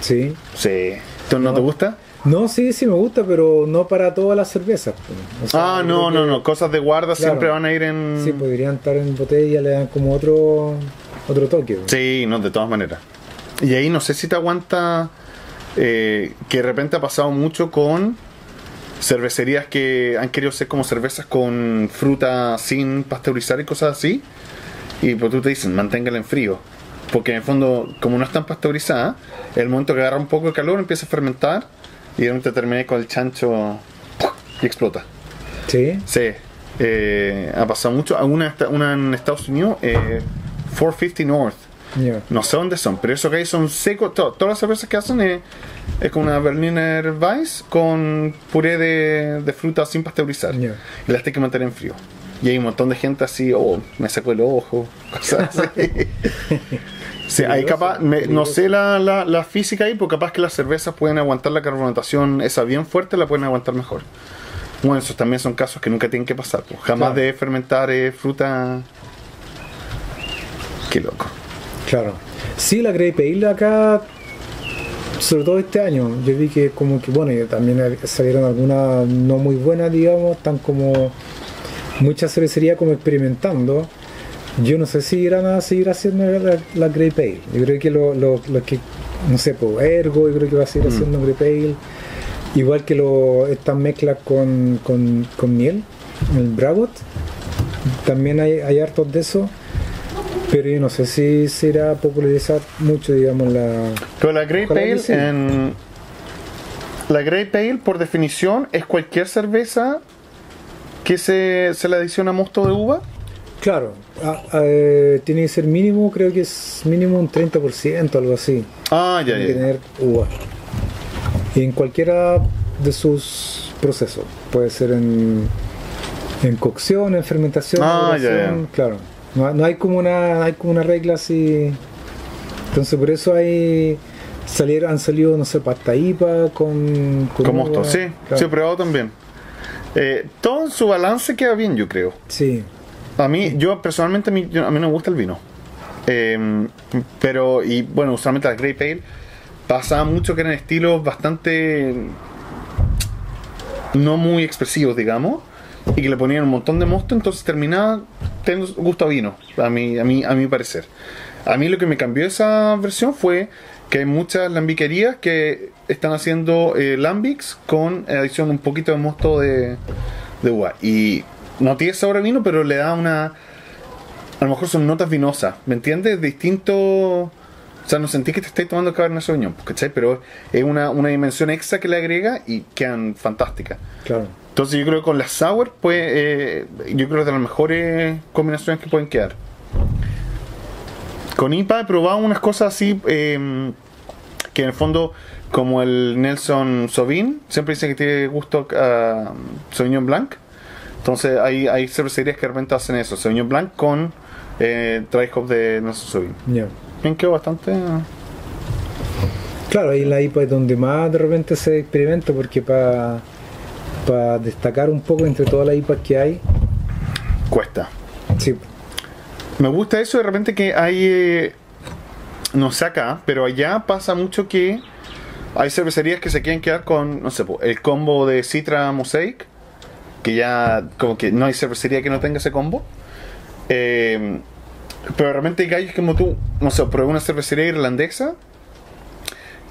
Sí. Sí. ¿Tú no, No. te gusta? No, sí, sí me gusta, pero no para todas las cervezas. pues. O sea, Ah, no, no, que- no. Cosas de guarda Claro. siempre van a ir en. Sí, podrían estar en botella, le dan como otro otro toque. pues. Sí, no, de todas maneras. Y ahí no sé si te aguanta eh, que de repente ha pasado mucho con cervecerías que han querido ser como cervezas con fruta sin pasteurizar y cosas así. Y pues tú te dicen, manténgala en frío. Porque en el fondo, como no están pasteurizadas, el momento que agarra un poco de calor empieza a fermentar y de repente termina con el chancho y explota. Sí, Sí, eh, ha pasado mucho. Una, una en Estados Unidos, eh, 450 North. ya. No sé dónde son, pero eso que hay son secos. to- todas las cervezas que hacen es, es como una Berliner Weiss con puré de, de fruta sin pasteurizar. Ya. Y las tienes que mantener en frío. Y hay un montón de gente así, oh, me sacó el ojo, cosas así. Sí, Peligroso, capaz, me- no sé la, la, la física ahí, porque capaz que las cervezas pueden aguantar la carbonatación esa bien fuerte, la pueden aguantar mejor. Bueno, esos también son casos que nunca tienen que pasar. pues. Jamás Claro. de fermentar eh, fruta. Qué loco. Claro. Sí, la Grape Ale acá, sobre todo este año, yo vi que como que, bueno, también salieron algunas no muy buenas, digamos, están como muchas cervecerías como experimentando. Yo no sé si irán a seguir haciendo la, la Grape Ale. Yo creo que lo, lo- lo que, no sé, pues Ergo, yo creo que va a seguir Mm. haciendo Grape Ale. Igual que lo, estas mezclas con, con, con miel, el Brabot. También hay, hay hartos de eso. Pero yo no sé si se irá a popularizar mucho, digamos, la... Pero la Grape Ojalá que Ale, sí. en. La Grape Ale, por definición, es cualquier cerveza que se, se le adiciona mosto de uva. Claro, ah, eh, tiene que ser mínimo, creo que es mínimo un 30%, algo así. Ah, ya, Tiene que ya. tener uva. Y en cualquiera de sus procesos. Puede ser en, en cocción, en fermentación, Ah, ya, maduración, claro. No, no hay como una hay como una regla así. Entonces por eso hay salieron, han salido, no sé, pasta IPA con, con Con mosto, sí, claro. sí, he probado también. Eh, todo en su balance queda bien, yo creo. Sí, A mí, yo personalmente, a mí, a mí no me gusta el vino. Eh, pero, y bueno, usualmente las Grape Ale pasaba mucho que eran estilos bastante no muy expresivos, digamos, y que le ponían un montón de mosto, entonces terminaba teniendo gusto vino, a mi, a mí, a mi parecer. A mí lo que me cambió esa versión fue que hay muchas lambiquerías que están haciendo eh, lambics con adición de un poquito de mosto de, de uva. Y no tiene sabor a vino, pero le da una... A lo mejor son notas vinosas, ¿me entiendes? Distinto... O sea, no sentí que te estés tomando Cabernet Sauvignon, ¿cachai? Pero es una, una dimensión extra que le agrega y quedan fantásticas. claro. Entonces yo creo que con las sour, pues, eh, yo creo que de las mejores combinaciones que pueden quedar. Con IPA he probado unas cosas así, eh, que en el fondo, como el Nelson Sauvin, siempre dicen que tiene gusto a Sauvignon Blanc. Entonces hay, hay cervecerías que de repente hacen eso, Sauvignon Blanc con eh, dry hop de Nelson Sauvin. Ya. Bien quedó bastante... Claro, ahí la IPA es donde más de repente se experimenta porque para destacar un poco entre todas las IPAs que hay, Cuesta. sí, Me gusta eso de repente que hay, eh, no sé acá, pero allá pasa mucho que hay cervecerías que se quieren quedar con, no sé, el combo de Citra Mosaic, que ya como que no hay cervecería que no tenga ese combo. Eh, pero de repente hay gallos como tú, no sé, probé una cervecería irlandesa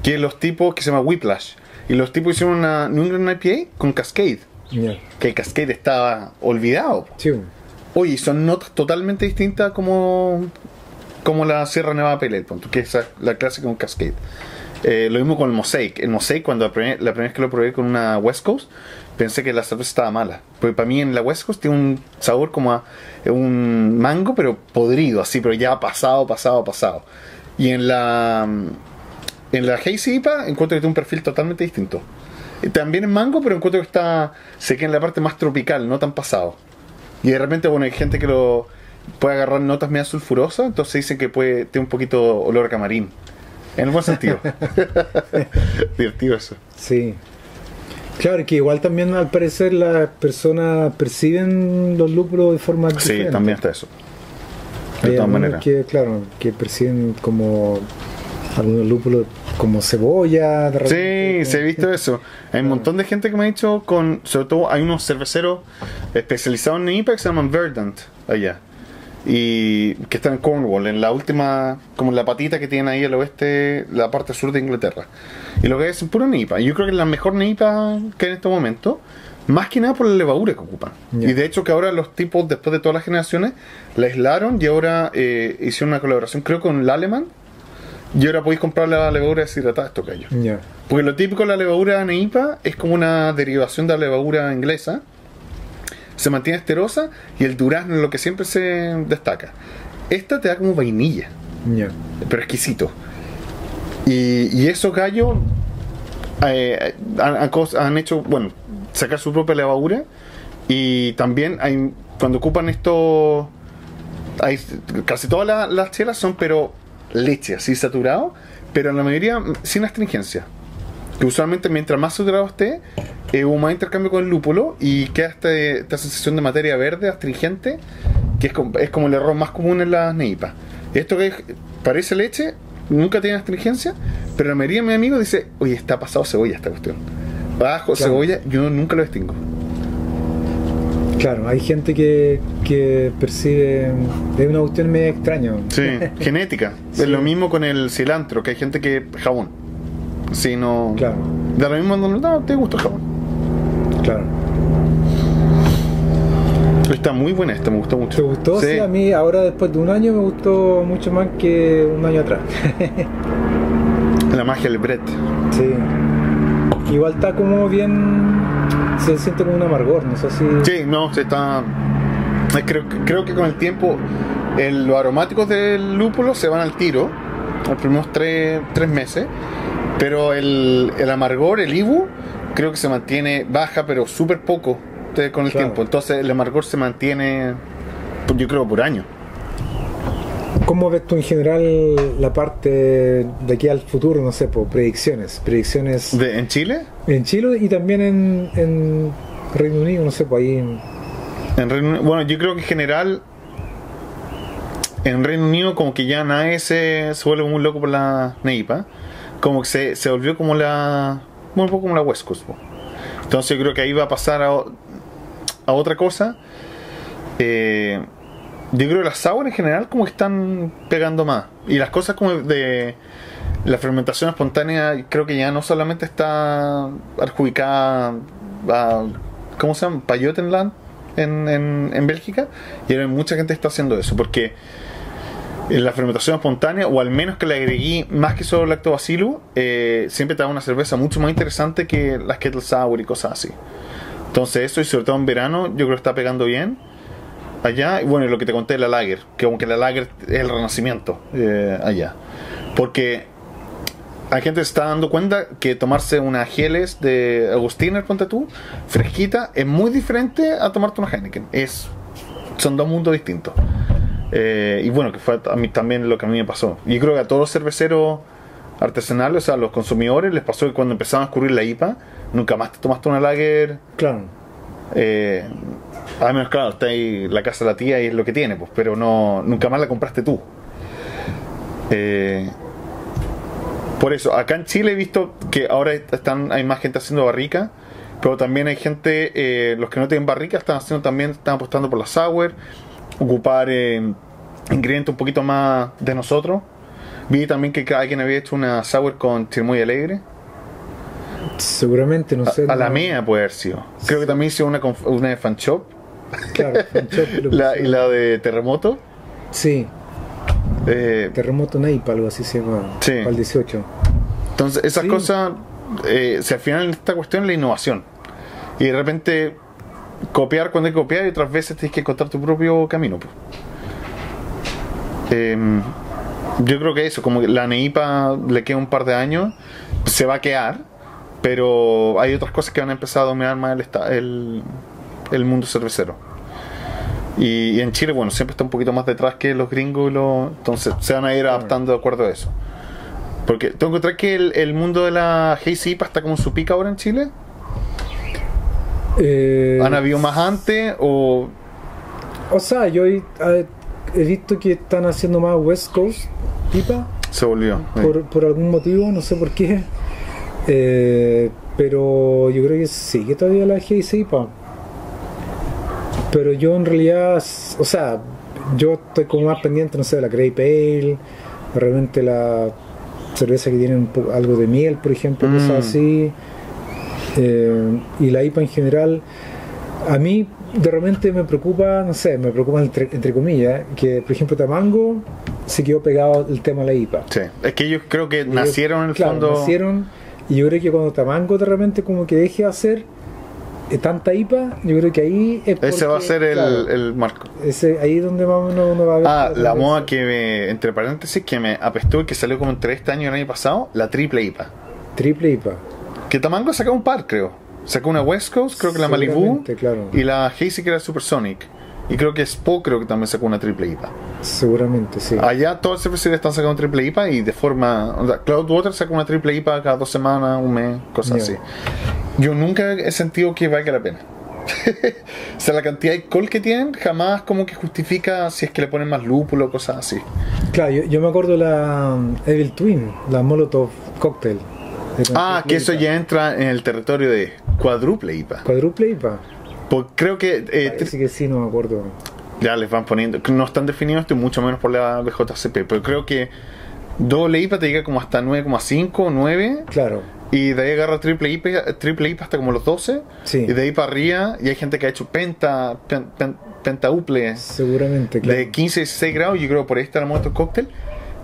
que los tipos, que se llama Whiplash, y los tipos hicieron una New England IPA con Cascade, ya, que el Cascade estaba olvidado. sí, Oye, son notas totalmente distintas como, como la Sierra Nevada Pale Ale, que es la clásica con Cascade. Eh, lo mismo con el Mosaic. El Mosaic, cuando la primer- la primera vez que lo probé con una West Coast, pensé que la cerveza estaba mala. Porque para mí en la West Coast tiene un sabor como a un mango, pero podrido, así, pero ya pasado, pasado, pasado. Y en la en la Hazy IPA encuentro que tiene un perfil totalmente distinto. También en mango, pero encuentro que está se queda en la parte más tropical, no tan pasado. Y de repente, bueno, hay gente que lo puede agarrar notas medio sulfurosas, entonces dicen que puede tener un poquito olor a camarín. En el buen sentido. Divertido eso. sí. Claro, que igual también al parecer las personas perciben los lúpulos de forma Sí, diferente. también está eso. De Hay todas maneras. que, claro, que perciben como algunos lúpulos como cebolla. de repente, Sí, se ha visto eso. Hay un montón de gente que me ha dicho con, sobre todo hay unos cerveceros especializados en IPA que se llaman Verdant allá. Y que están en Cornwall, en la última, como en la patita que tienen ahí al oeste, la parte sur de Inglaterra. Y lo que es puro NIPA. Yo creo que es la mejor NIPA que hay en este momento. Más que nada por la levadura que ocupan. Y de hecho que ahora los tipos, después de todas las generaciones, la aislaron y ahora eh, hicieron una colaboración, creo, con el Aleman. Y ahora podéis comprar la levadura deshidratada, esto que ellos. Ya, Porque lo típico de la levadura NEIPA es como una derivación de la levadura inglesa. Se mantiene esterosa y el durazno es lo que siempre se destaca. Esta te da como vainilla, pero exquisito. Y, y esos gallos eh, han, hecho, bueno, sacar su propia levadura y también hay, cuando ocupan esto, hay, casi todas la- las chelas son pero leche, así saturado, pero la mayoría sin astringencia. Que usualmente mientras más saturado esté, eh, hubo más intercambio con el lúpulo y queda este- esta sensación de materia verde astringente, que es, com- es como el error más común en las neipas. Esto que es- parece leche, nunca tiene astringencia, pero la mayoría de mis amigos dice, oye, está pasado cebolla esta cuestión. Ajo, Claro. cebolla, yo nunca lo distingo. Claro, hay gente que, que percibe de una cuestión medio extraña. Sí, genética. Sí. Es lo mismo con el cilantro, que hay gente que jabón. Si no. Claro, Da lo mismo, no, te gusta el jabón. claro. Está muy buena esta, me gustó mucho. ¿Te gustó? Sí. Sí, a mí ahora después de un año me gustó mucho más que un año atrás. La magia del Brett. sí. Igual está como bien... Se siente como un amargor, no sé si... Sí, no, se está. eh, Creo, que- creo que con el tiempo el- los aromáticos del lúpulo se van al tiro, los primeros tres, tres meses, pero el, el amargor, el ibu, creo que se mantiene baja, pero súper poco con el Claro. tiempo. Entonces el amargor se mantiene, yo creo, por año. ¿Cómo ves tú en general la parte de aquí al futuro, no sé, por predicciones? Predicciones De- ¿En Chile? en Chile y también en, en Reino Unido, no sé, pues ahí... En Reino bueno, yo creo que en general en Reino Unido como que ya nadie se, se vuelve muy loco por la neipa. Como que se, se volvió como la... Un poco como la West Coast. Entonces yo creo que ahí va a pasar a, otra cosa. Eh, yo creo que las sour en general como que están pegando más. Y las cosas como de la fermentación espontánea creo que ya no solamente está adjudicada a... ¿Cómo se llama? Payotenland en, en, en Bélgica. Y ahora mucha gente está haciendo eso. Porque la fermentación espontánea, o al menos que le agregué más que solo lactobacillus, eh, siempre te da una cerveza mucho más interesante que las kettle sour y cosas así. Entonces eso, y sobre todo en verano, yo creo que está pegando bien allá. Y bueno, lo que te conté de la lager, que como que la lager es el renacimiento eh, allá. Porque hay gente se está dando cuenta que tomarse una Geles de Agustiner, ponte tú, fresquita, es muy diferente a tomarte una Heineken. Es, son dos mundos distintos. Eh, y bueno, que fue a mí también lo que a mí me pasó. Y creo que a todos los cerveceros artesanales, o sea, a los consumidores, les pasó que cuando empezaban a escurrir la IPA, nunca más te tomaste una lager. Claro. Eh, a menos, claro, está ahí la casa de la tía y es lo que tiene, pues, pero no, nunca más la compraste tú. Eh, por eso, acá en Chile he visto que ahora están, hay más gente haciendo barrica, pero también hay gente, eh, los que no tienen barrica están haciendo también, están apostando por la sour, ocupar eh, ingredientes un poquito más de nosotros. Vi también que alguien había hecho una sour con chirimoya alegre. Seguramente, no sé. A, a la no- mía puede haber sido. Creo que también hizo una, una de fan shop Claro, Fanchop lo la, y la de terremoto. Sí, Eh, Terremoto Neipa, algo así se llama. Sí. El 18. entonces, esas Sí. cosas, eh, si al final esta cuestión es la innovación. Y de repente, copiar cuando hay que copiar y otras veces tienes que encontrar tu propio camino. pues. Yo creo que eso, como que la Neipa le queda un par de años, se va a quedar, pero hay otras cosas que van a empezar a dominar más el, el, el mundo cervecero. Y, y en Chile, bueno, siempre está un poquito más detrás que los gringos, los- entonces se van a ir adaptando de acuerdo a eso. Porque tengo que encontrar que el, el mundo de la Hazy IPA está como su pica ahora en Chile. Eh, ¿Han habido más antes o O sea, yo he, visto que están haciendo más West Coast IPA se volvió? por, por algún motivo, no sé por qué. Eh, pero yo creo que sigue todavía la GIC IPA. Pero yo en realidad, o sea, yo estoy como más pendiente, no sé, de la Grape Ale, de repente la cerveza que tiene un po- algo de miel, por ejemplo, Mm. cosas así. Eh, y la IPA en general, a mí de repente me preocupa, no sé, me preocupa entre, entre comillas, que por ejemplo Tamango se quedó pegado el tema de la IPA. Sí. Es que ellos creo que Ellos, nacieron en el claro, fondo. Nacieron, y yo creo que cuando Tamango de repente como que deje de hacer eh, tanta IPA, yo creo que ahí es Ese va a ser el, claro, el marco. ese, ahí es donde más o menos uno va a ver. Ah, la tendencia. moda que me, entre paréntesis, que me apestó y que salió como entre este año y el año pasado, la triple IPA. Triple IPA. Que Tamango sacó un par, creo. Sacó una West Coast, creo que la Malibu, claro. y la Hazy que era Supersonic. y creo que Spo creo que también sacó una triple IPA. Seguramente, sí. Allá todas las cervecerías están sacando triple IPA y de forma. o sea, Cloudwater saca una triple IPA cada dos semanas, un mes, cosas Ya. así. Yo nunca he sentido que valga la pena. o sea, la cantidad de alcohol que tienen jamás como que justifica si es que le ponen más lúpulo, cosas así. Claro, yo, yo me acuerdo la um, Evil Twin, la Molotov Cocktail. Ah, que eso IPA. ya entra en el territorio de cuádruple IPA. Cuádruple IPA. Pues creo que eh, Parece que sí, no me acuerdo. ya les van poniendo. No están definidos mucho menos por la BJCP, pero creo que doble IPA te llega como hasta 9,5, 9. Claro, Y de ahí agarra triple IPA, triple IPA hasta como los 12. Sí. Y de ahí para arriba. Y hay gente que ha hecho penta, pen, pen- pentauple seguramente, claro. de 15 16 grados. Yo creo que por ahí está el Molotov Cocktail.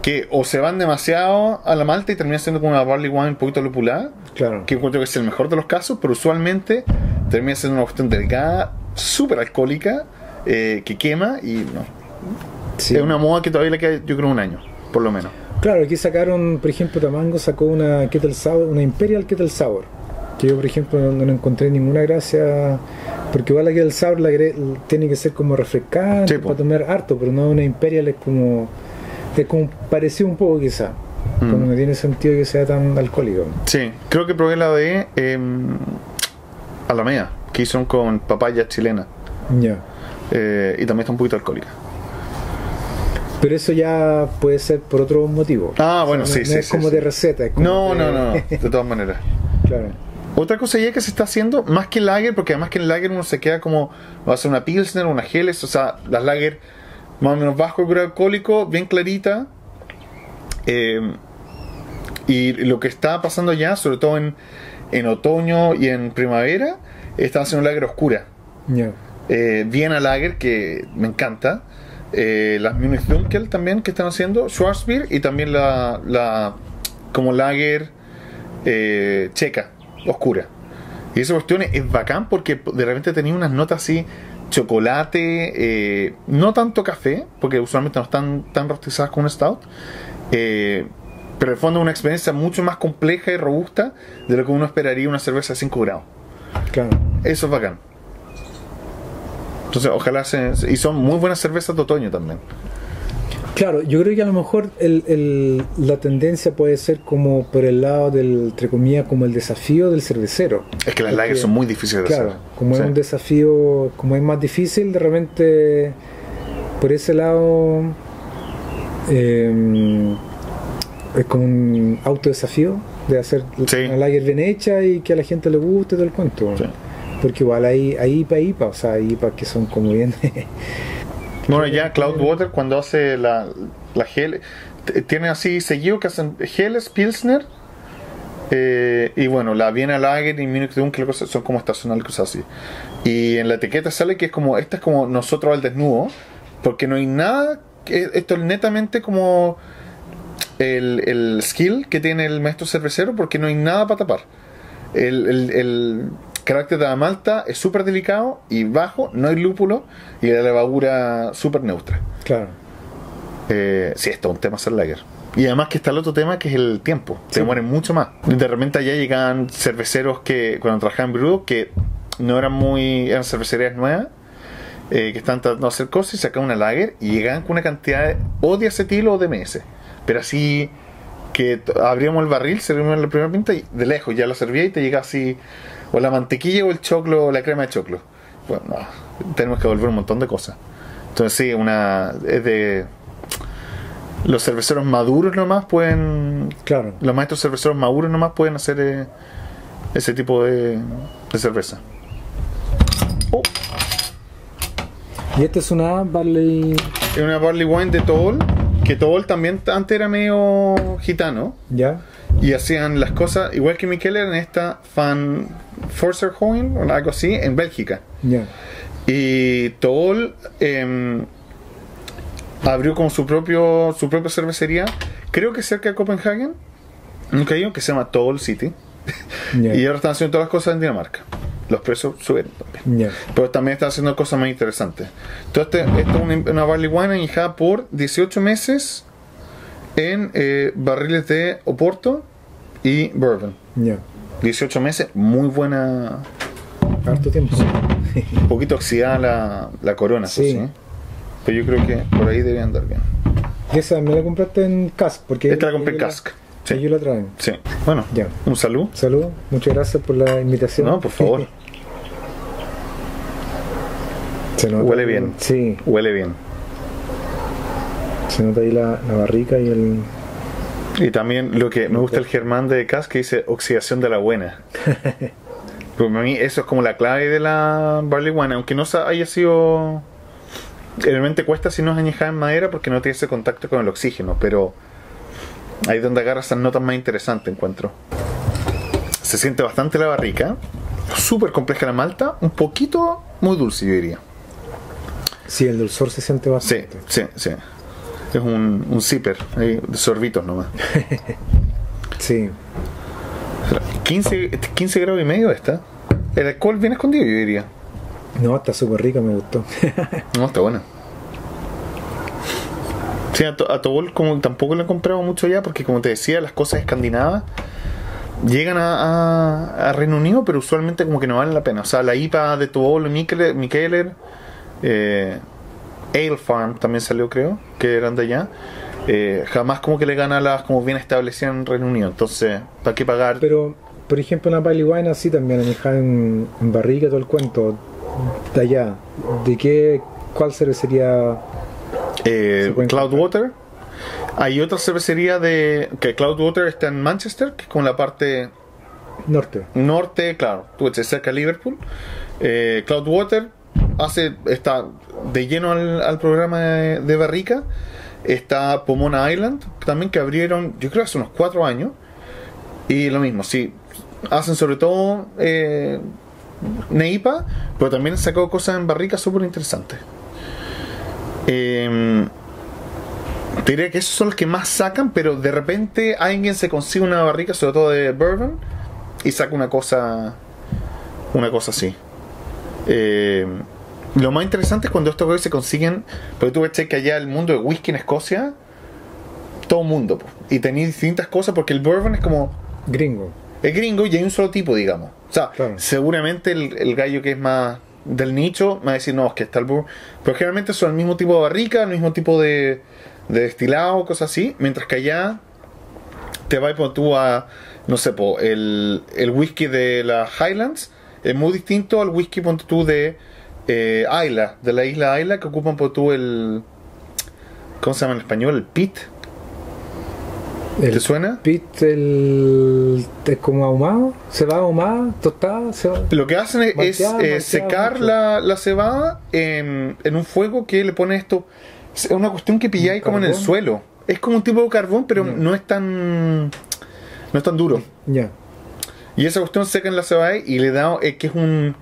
Que o se van demasiado a la malta y termina siendo como una barley wine un poquito lupulada. Claro. Que encuentro que es el mejor de los casos. Pero usualmente termina siendo una cuestión delgada, súper alcohólica, eh, que quema. Y no. Sí. Es una moda que todavía le queda, yo creo, un año, por lo menos. Claro, aquí sacaron, por ejemplo, Tamango sacó una Kettle Sour, una Imperial Kettle Sour. Que yo, por ejemplo, no, no encontré ninguna gracia. Porque igual la Kettle Sour la tiene que ser como refrescante Sí, para tomar harto, pero no una Imperial es como. Es como parecido un poco quizá. Mm. Como no tiene sentido que sea tan alcohólico. Sí, creo que probé la de eh, Alameda, que hicieron con papaya chilena. Ya. eh, y también está un poquito alcohólica. Pero eso ya puede ser por otro motivo. Ah, bueno, no, sí, no sí. es sí, como sí. de receta. es como No, de- no, no, de todas maneras. claro. Otra cosa ya que se está haciendo, más que lager, porque además que en lager uno se queda como, va a ser una pilsner, una geles, o sea, las lager más o menos bajo el grado alcohólico, bien clarita. Eh, y lo que está pasando ya, sobre todo en, en otoño y en primavera, están haciendo lager oscura. Ya. eh, Vienna Lager, que me encanta. Eh, las Munich Dunkel también que están haciendo. Schwarzbier y también la, la como Lager eh, checa, oscura. Y esa cuestión es bacán porque de repente tenía unas notas así, chocolate, eh, no tanto café, porque usualmente no están tan rostizadas como un stout. eh, pero en el fondo es una experiencia mucho más compleja y robusta de lo que uno esperaría una cerveza de 5 grados. Claro. Eso es bacán. Entonces, ojalá se. Y son muy buenas cervezas de otoño también. Claro, yo creo que a lo mejor el, el- la tendencia puede ser como por el lado del, entre comillas, como el desafío del cervecero. Es que las Porque, lagers son muy difíciles de Claro, hacer. como Sí. es un desafío, como es más difícil, de repente, por ese lado, eh, es como un autodesafío de hacer Sí. una lager bien hecha y que a la gente le guste todo el cuento. Sí. Porque igual hay, hay IPA, IPA, o sea, hay IPA que son como bien... Bueno, ya Cloudwater, cuando hace la, la gel. Tiene así seguido que hacen geles, Pilsner. eh, y bueno, la Viena Lager y Munich Dunkel son como estacionales, cosas así. Y en la etiqueta sale que es como, esta es como nosotros al desnudo, porque no hay nada, esto es netamente como el, el skill que tiene el maestro cervecero, porque no hay nada para tapar. El, el- el carácter de la malta es súper delicado y bajo, no hay lúpulo y la levadura súper neutra. claro. Eh, sí, esto es un tema hacer lager. Y además que está el otro tema que es el tiempo. Se Sí. demoran mucho más. De repente allá llegaban cerveceros que cuando trabajaban en Brew que no eran muy... eran cervecerías nuevas. eh, que están tratando de hacer cosas y sacaban una lager y llegaban con una cantidad de, o de acetil o de MS. Pero así que abríamos el barril, servíamos la primera pinta y de lejos ya lo servía y te llega así o la mantequilla o el choclo o la crema de choclo. Bueno, no, tenemos que volver un montón de cosas. Entonces sí, una es de los cerveceros maduros nomás pueden Claro. los maestros cerveceros maduros nomás pueden hacer eh, ese tipo de, de cerveza. Oh, Y esta es una Barley. es una barley wine de Tol, que Tol también antes era medio gitano ¿Ya? Y hacían las cosas igual que Mikkeller en esta Fan Forcer Hoin o algo así en Bélgica. Ya. Y Tol em, abrió como su propio su propia cervecería, creo que cerca de Copenhagen, nunca ido, que se llama Tol City. Y ahora están haciendo todas las cosas en Dinamarca. Los precios subieron también. Ya. Pero también están haciendo cosas más interesantes. Entonces, este- esto es una, una barley wine añejada por 18 meses en eh, barriles de Oporto y Bourbon. Ya. 18 meses, muy buena harto tiempo. Un poquito oxidada la, la corona, eso Sí. sí. Pero yo creo que por ahí debe andar bien. Y esa me la compraste en Cask, porque Esta la compré en Cask. Sí. Sí. Ellos la traen. Sí. Bueno, Ya. un saludo. Salud, muchas gracias por la invitación. No, por favor. Se Huele bien. Sí, Huele bien. Se nota ahí la, la barrica y el. Y también lo que me gusta el Germán de Cas que dice oxidación de la buena. Porque a mí eso es como la clave de la barley wine, aunque no haya sido. Realmente cuesta si no es añejada en madera porque no tiene ese contacto con el oxígeno, pero ahí es donde agarra esas notas más interesantes, encuentro. Se siente bastante la barrica, súper compleja la malta, un poquito muy dulce, yo diría. Sí, el dulzor se siente Sí, bastante. sí, sí. Es un, un zipper, ahí, de sorbitos nomás. Sí. 15, 15 grados y medio esta. El alcohol bien escondido, yo diría. No, está súper rica, me gustó. No, está buena. Sí, a, to- a Tobol como tampoco lo he comprado mucho ya, porque como te decía, las cosas escandinavas llegan a, a- a Reino Unido, pero usualmente como que no valen la pena. O sea, la IPA de Tobol, Mikkeler, eh, Ale Farm también salió creo, que eran de allá. Eh, jamás como que le gana a las como bien establecidas en Reino Unido. Entonces, ¿para qué pagar? Pero, por ejemplo, una Barley Wine así también, en, en barrica, todo el cuento. De allá, ¿de qué, cuál cervecería? Eh, Cloudwater. Hay otra cervecería de. que Cloudwater está en Manchester, que es como la parte Norte. norte, claro, tú estás cerca de Liverpool. Eh, Cloudwater hace, está de lleno al, al programa de, Barrica. Está Pomona Island, también que abrieron, yo creo hace unos cuatro años. Y lo mismo, sí, hacen sobre todo eh, Neipa, pero también sacado cosas en barrica súper interesantes. Eh, te diría que esos son los que más sacan, pero de repente alguien se consigue una barrica, sobre todo de bourbon, y saca una cosa, una cosa así. Eh, lo más interesante es cuando estos güeyes se consiguen, porque tú ves que allá el mundo de whisky en Escocia, todo mundo, po. y tenéis distintas cosas, porque el bourbon es como Gringo. es gringo y hay un solo tipo, digamos. O sea, Claro. seguramente el, el gallo que es más del nicho me va a decir, no, es que está el bourbon. Pero generalmente son el mismo tipo de barrica, el mismo tipo de, de destilado, cosas así. Mientras que allá te vas por tú a, no sé, po, el, el whisky de las Highlands es muy distinto al whisky ponte tú de eh, Isla, de la isla Isla, que ocupan por tú el. ¿Cómo se llama en español? El pit. ¿Te suena? pit, el, es como ahumado, cebada ahumada, tostada, cebada. Lo que hacen es, es, eh, secar la, la cebada en, en un fuego que le pone esto. Es una cuestión que pilláis como en el suelo. Es como un tipo de carbón, pero no es tan. No es tan duro. Ya. Y esa cuestión seca en la cebada y le da. eh, que es un.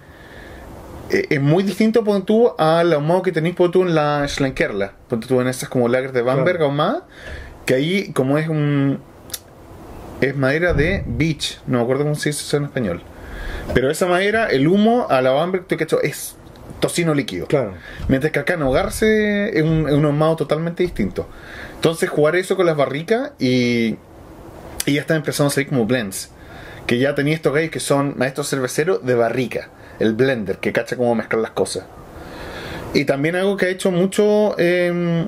Eh, es muy distinto, ponte tú, al ahumado que tenéis, ponte tú, en la Schlenkerla. Ponte tú en esas como lagers de Bamberg Claro. ahumada. Que ahí, como es un. Es madera de beech. No me acuerdo cómo se dice eso en español. Pero esa madera, el humo a la Bamberg, tú cacho, es tocino líquido. Claro. Mientras que acá en ahogarse es un, es un ahumado totalmente distinto. Entonces jugar eso con las barricas y, y ya están empezando a salir como blends. Que ya tenía estos gays que son maestros cerveceros de barrica. El blender, que cacha cómo mezclar las cosas. Y también algo que ha hecho mucho eh,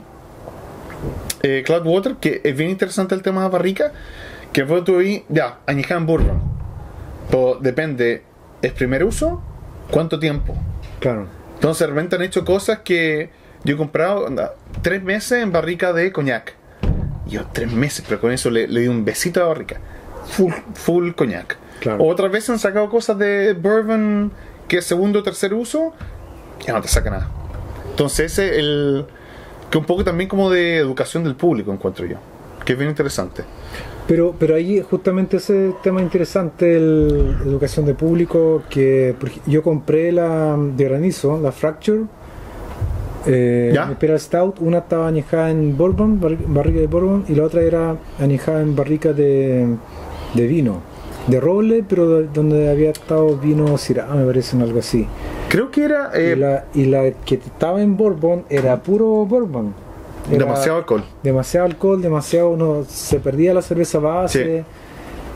eh, Cloudwater, que es bien interesante el tema de barrica, que fue tú ahí, ya, añejada en bourbon. Pero depende, ¿es primer uso? ¿Cuánto tiempo? Claro. Entonces de repente han hecho cosas que yo he comprado anda, tres meses en barrica de coñac. Y Yo tres meses, pero con eso le, le di un besito a la barrica. Full, full coñac. Claro. Otras veces han sacado cosas de bourbon que es segundo o tercer uso, ya no te saca nada. Entonces ese el que un poco también como de educación del público encuentro yo, que es bien interesante. Pero, pero ahí justamente ese tema interesante, el educación de público, que yo compré la de granizo, la Fracture, eh, ¿Ya? Imperial Stout, una estaba añejada en bourbon, barri- barrica de bourbon, y la otra era añejada en barrica de, de vino, de roble, pero de- donde había estado vino cirá, me parece, en algo así. Creo que era eh, y, la, y la que estaba en bourbon era puro bourbon. Era demasiado alcohol. demasiado alcohol, demasiado no se perdía la cerveza base.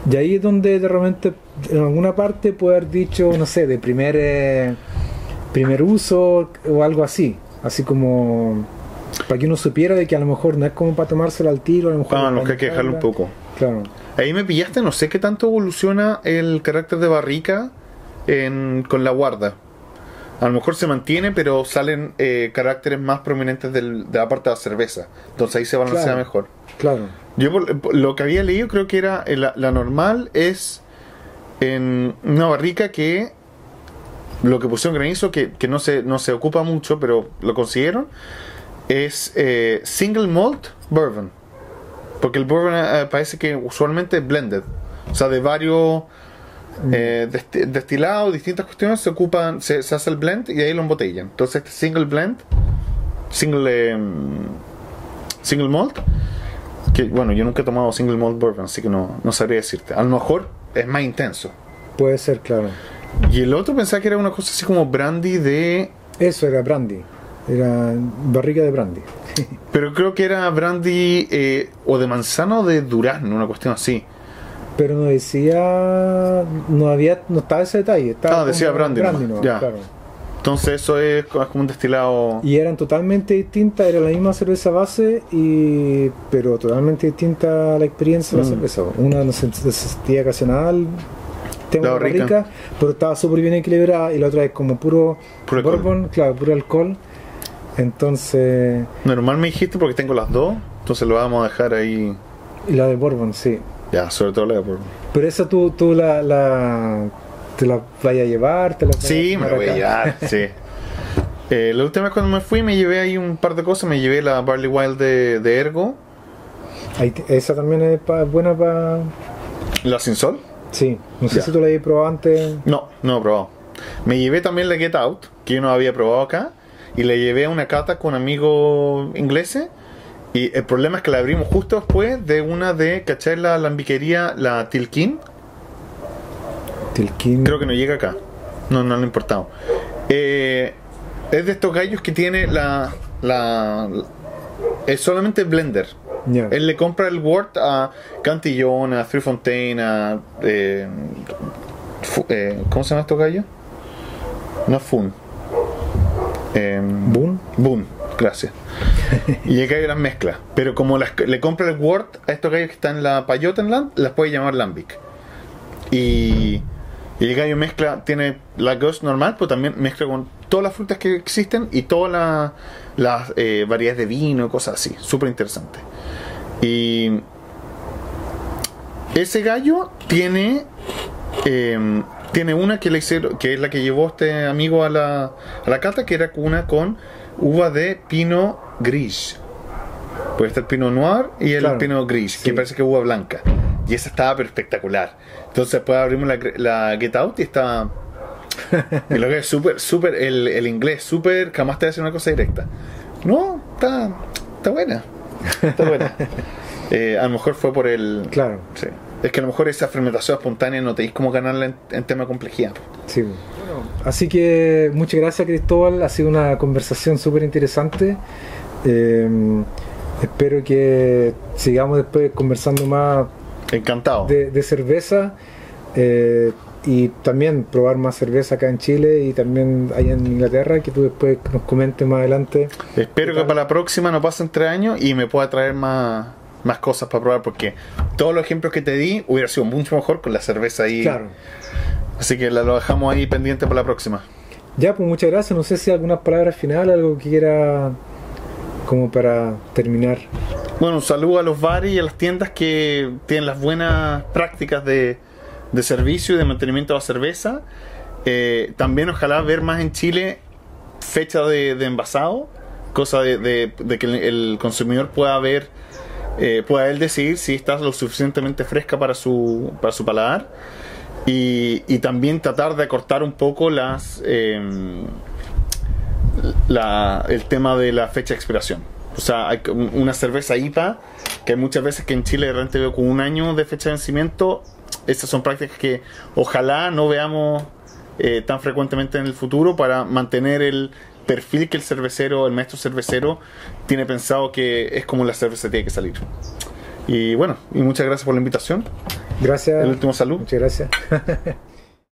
Y ahí es donde de repente, en alguna parte, puede haber dicho, no sé, de primer, eh, primer uso o algo así. Así como para que uno supiera de que a lo mejor no es como para tomárselo al tiro, a lo mejor. Ah, no, que hay que dejarlo un poco. Claro. Ahí me pillaste, no sé qué tanto evoluciona el carácter de barrica en- con la guarda. A lo mejor se mantiene, pero salen eh, caracteres más prominentes del- de la parte de la cerveza. Entonces ahí se balancea Claro. mejor. Claro. Yo por- lo que había leído creo que era eh, la, la normal es en una barrica que lo que pusieron granizo que, que no se no se ocupa mucho pero lo consiguieron es eh, single malt bourbon porque el bourbon eh, parece que usualmente es blended o sea de varios eh, desti- destilados distintas cuestiones se ocupan se, se hace el blend y ahí lo embotellan entonces este single blend single em, single malt que bueno, yo nunca he tomado single malt bourbon, así que no, no sabría decirte. A lo mejor es más intenso. Puede ser, claro. Y el otro pensaba que era una cosa así como brandy de. Eso era brandy. Era barriga de brandy. Pero creo que era brandy eh, o de manzana o de durazno, una cuestión así. Pero no decía. No había. No estaba ese detalle. Estaba Ah, decía brandy nomás, nomás, ya. claro. Entonces eso es co- como un destilado. Y eran totalmente distintas, era la misma cerveza base, y pero totalmente distinta la experiencia de la Mm. cerveza. Una no se, se sentía ocasional, tema La de rica. rica, pero estaba súper bien equilibrada, y la otra es como puro, Puro alcohol. bourbon, claro, puro alcohol. Entonces, Normal me dijiste porque tengo las dos, entonces lo vamos a dejar ahí. y la de bourbon, sí. Ya, sobre todo la de bourbon. Pero esa tú, tú la, la te la vaya a llevar, te la Sí, me la voy a llevar, sí. Eh, la última vez cuando me fui me llevé ahí un par de cosas, me llevé la Barley Wild de, de Ergo, Ahí esa también es pa- buena para... la sin sol. Sí, no sé Ya. si tú la habías probado antes. No, no he probado. Me llevé también la Get Out, que yo no había probado acá, y le llevé a una cata con amigos ingleses. Y el problema es que la abrimos justo después de una de, ¿cachai? La lambiquería, la Tilkin. Tilkin. Creo que no llega acá. No, no le ha importado. Eh, es de estos gallos que tiene la. la es solamente blender. Él le compra el Word a Cantillon, a Three Fontaine, a. eh, eh, ¿Cómo se llama estos gallos? No Fun. Eh, Boon. Boon, gracias. y el gallo las mezcla. Pero como las- le compra el Word a estos gallos que están en la Payotenland, las puede llamar Lambic. Y, y el gallo mezcla, tiene la Ghost normal, pero también mezcla con todas las frutas que existen y todas la- las eh, variedades de vino y cosas así. Súper interesante. Y ese gallo tiene eh, tiene una que le hicieron, que es la que llevó este amigo a la, a la cata, que era una con uva de pino gris. Pues está el pino noir y el Claro, pino gris, sí. que parece que es uva blanca. Y esa estaba espectacular. Entonces después abrimos la, la Get Out y estaba... y lo que es súper, súper, el, el inglés súper, jamás te hace una cosa directa. No, está, está buena. Está buena. Eh, a lo mejor fue por el... Claro, Sí. Es que a lo mejor esa fermentación espontánea no tenéis cómo ganarla en, en tema de complejidad. sí. Así que muchas gracias Cristóbal, ha sido una conversación súper interesante. Eh, espero que sigamos después conversando más Encantado. de, de cerveza eh, y también probar más cerveza acá en Chile y también allá en Inglaterra, que tú después nos comentes más adelante. Espero que para la próxima no pasen tres años y me pueda traer más, más cosas para probar porque todos los ejemplos que te di hubiera sido mucho mejor con la cerveza ahí. Claro. Así que la- lo dejamos ahí pendiente para la próxima. Ya, pues muchas gracias. No sé si algunas palabras finales, algo que quiera como para terminar. Bueno, un saludo a los bares y a las tiendas que tienen las buenas prácticas de, de servicio y de mantenimiento de la cerveza. Eh, también ojalá ver más en Chile fecha de, de envasado, cosa de, de- de que el consumidor pueda ver, eh, pueda él decidir si está lo suficientemente fresca para su, para su paladar. Y, y también tratar de acortar un poco las em, la- el tema de la fecha de expiración. O sea, una cerveza IPA, que muchas veces que en Chile de repente veo con un año de fecha de vencimiento, estas son prácticas que ojalá no veamos eh, tan frecuentemente en el futuro para mantener el perfil que el cervecero, el maestro cervecero, tiene pensado que es como la cerveza tiene que salir. Y bueno, y muchas gracias por la invitación. Gracias. El último salud. Muchas gracias.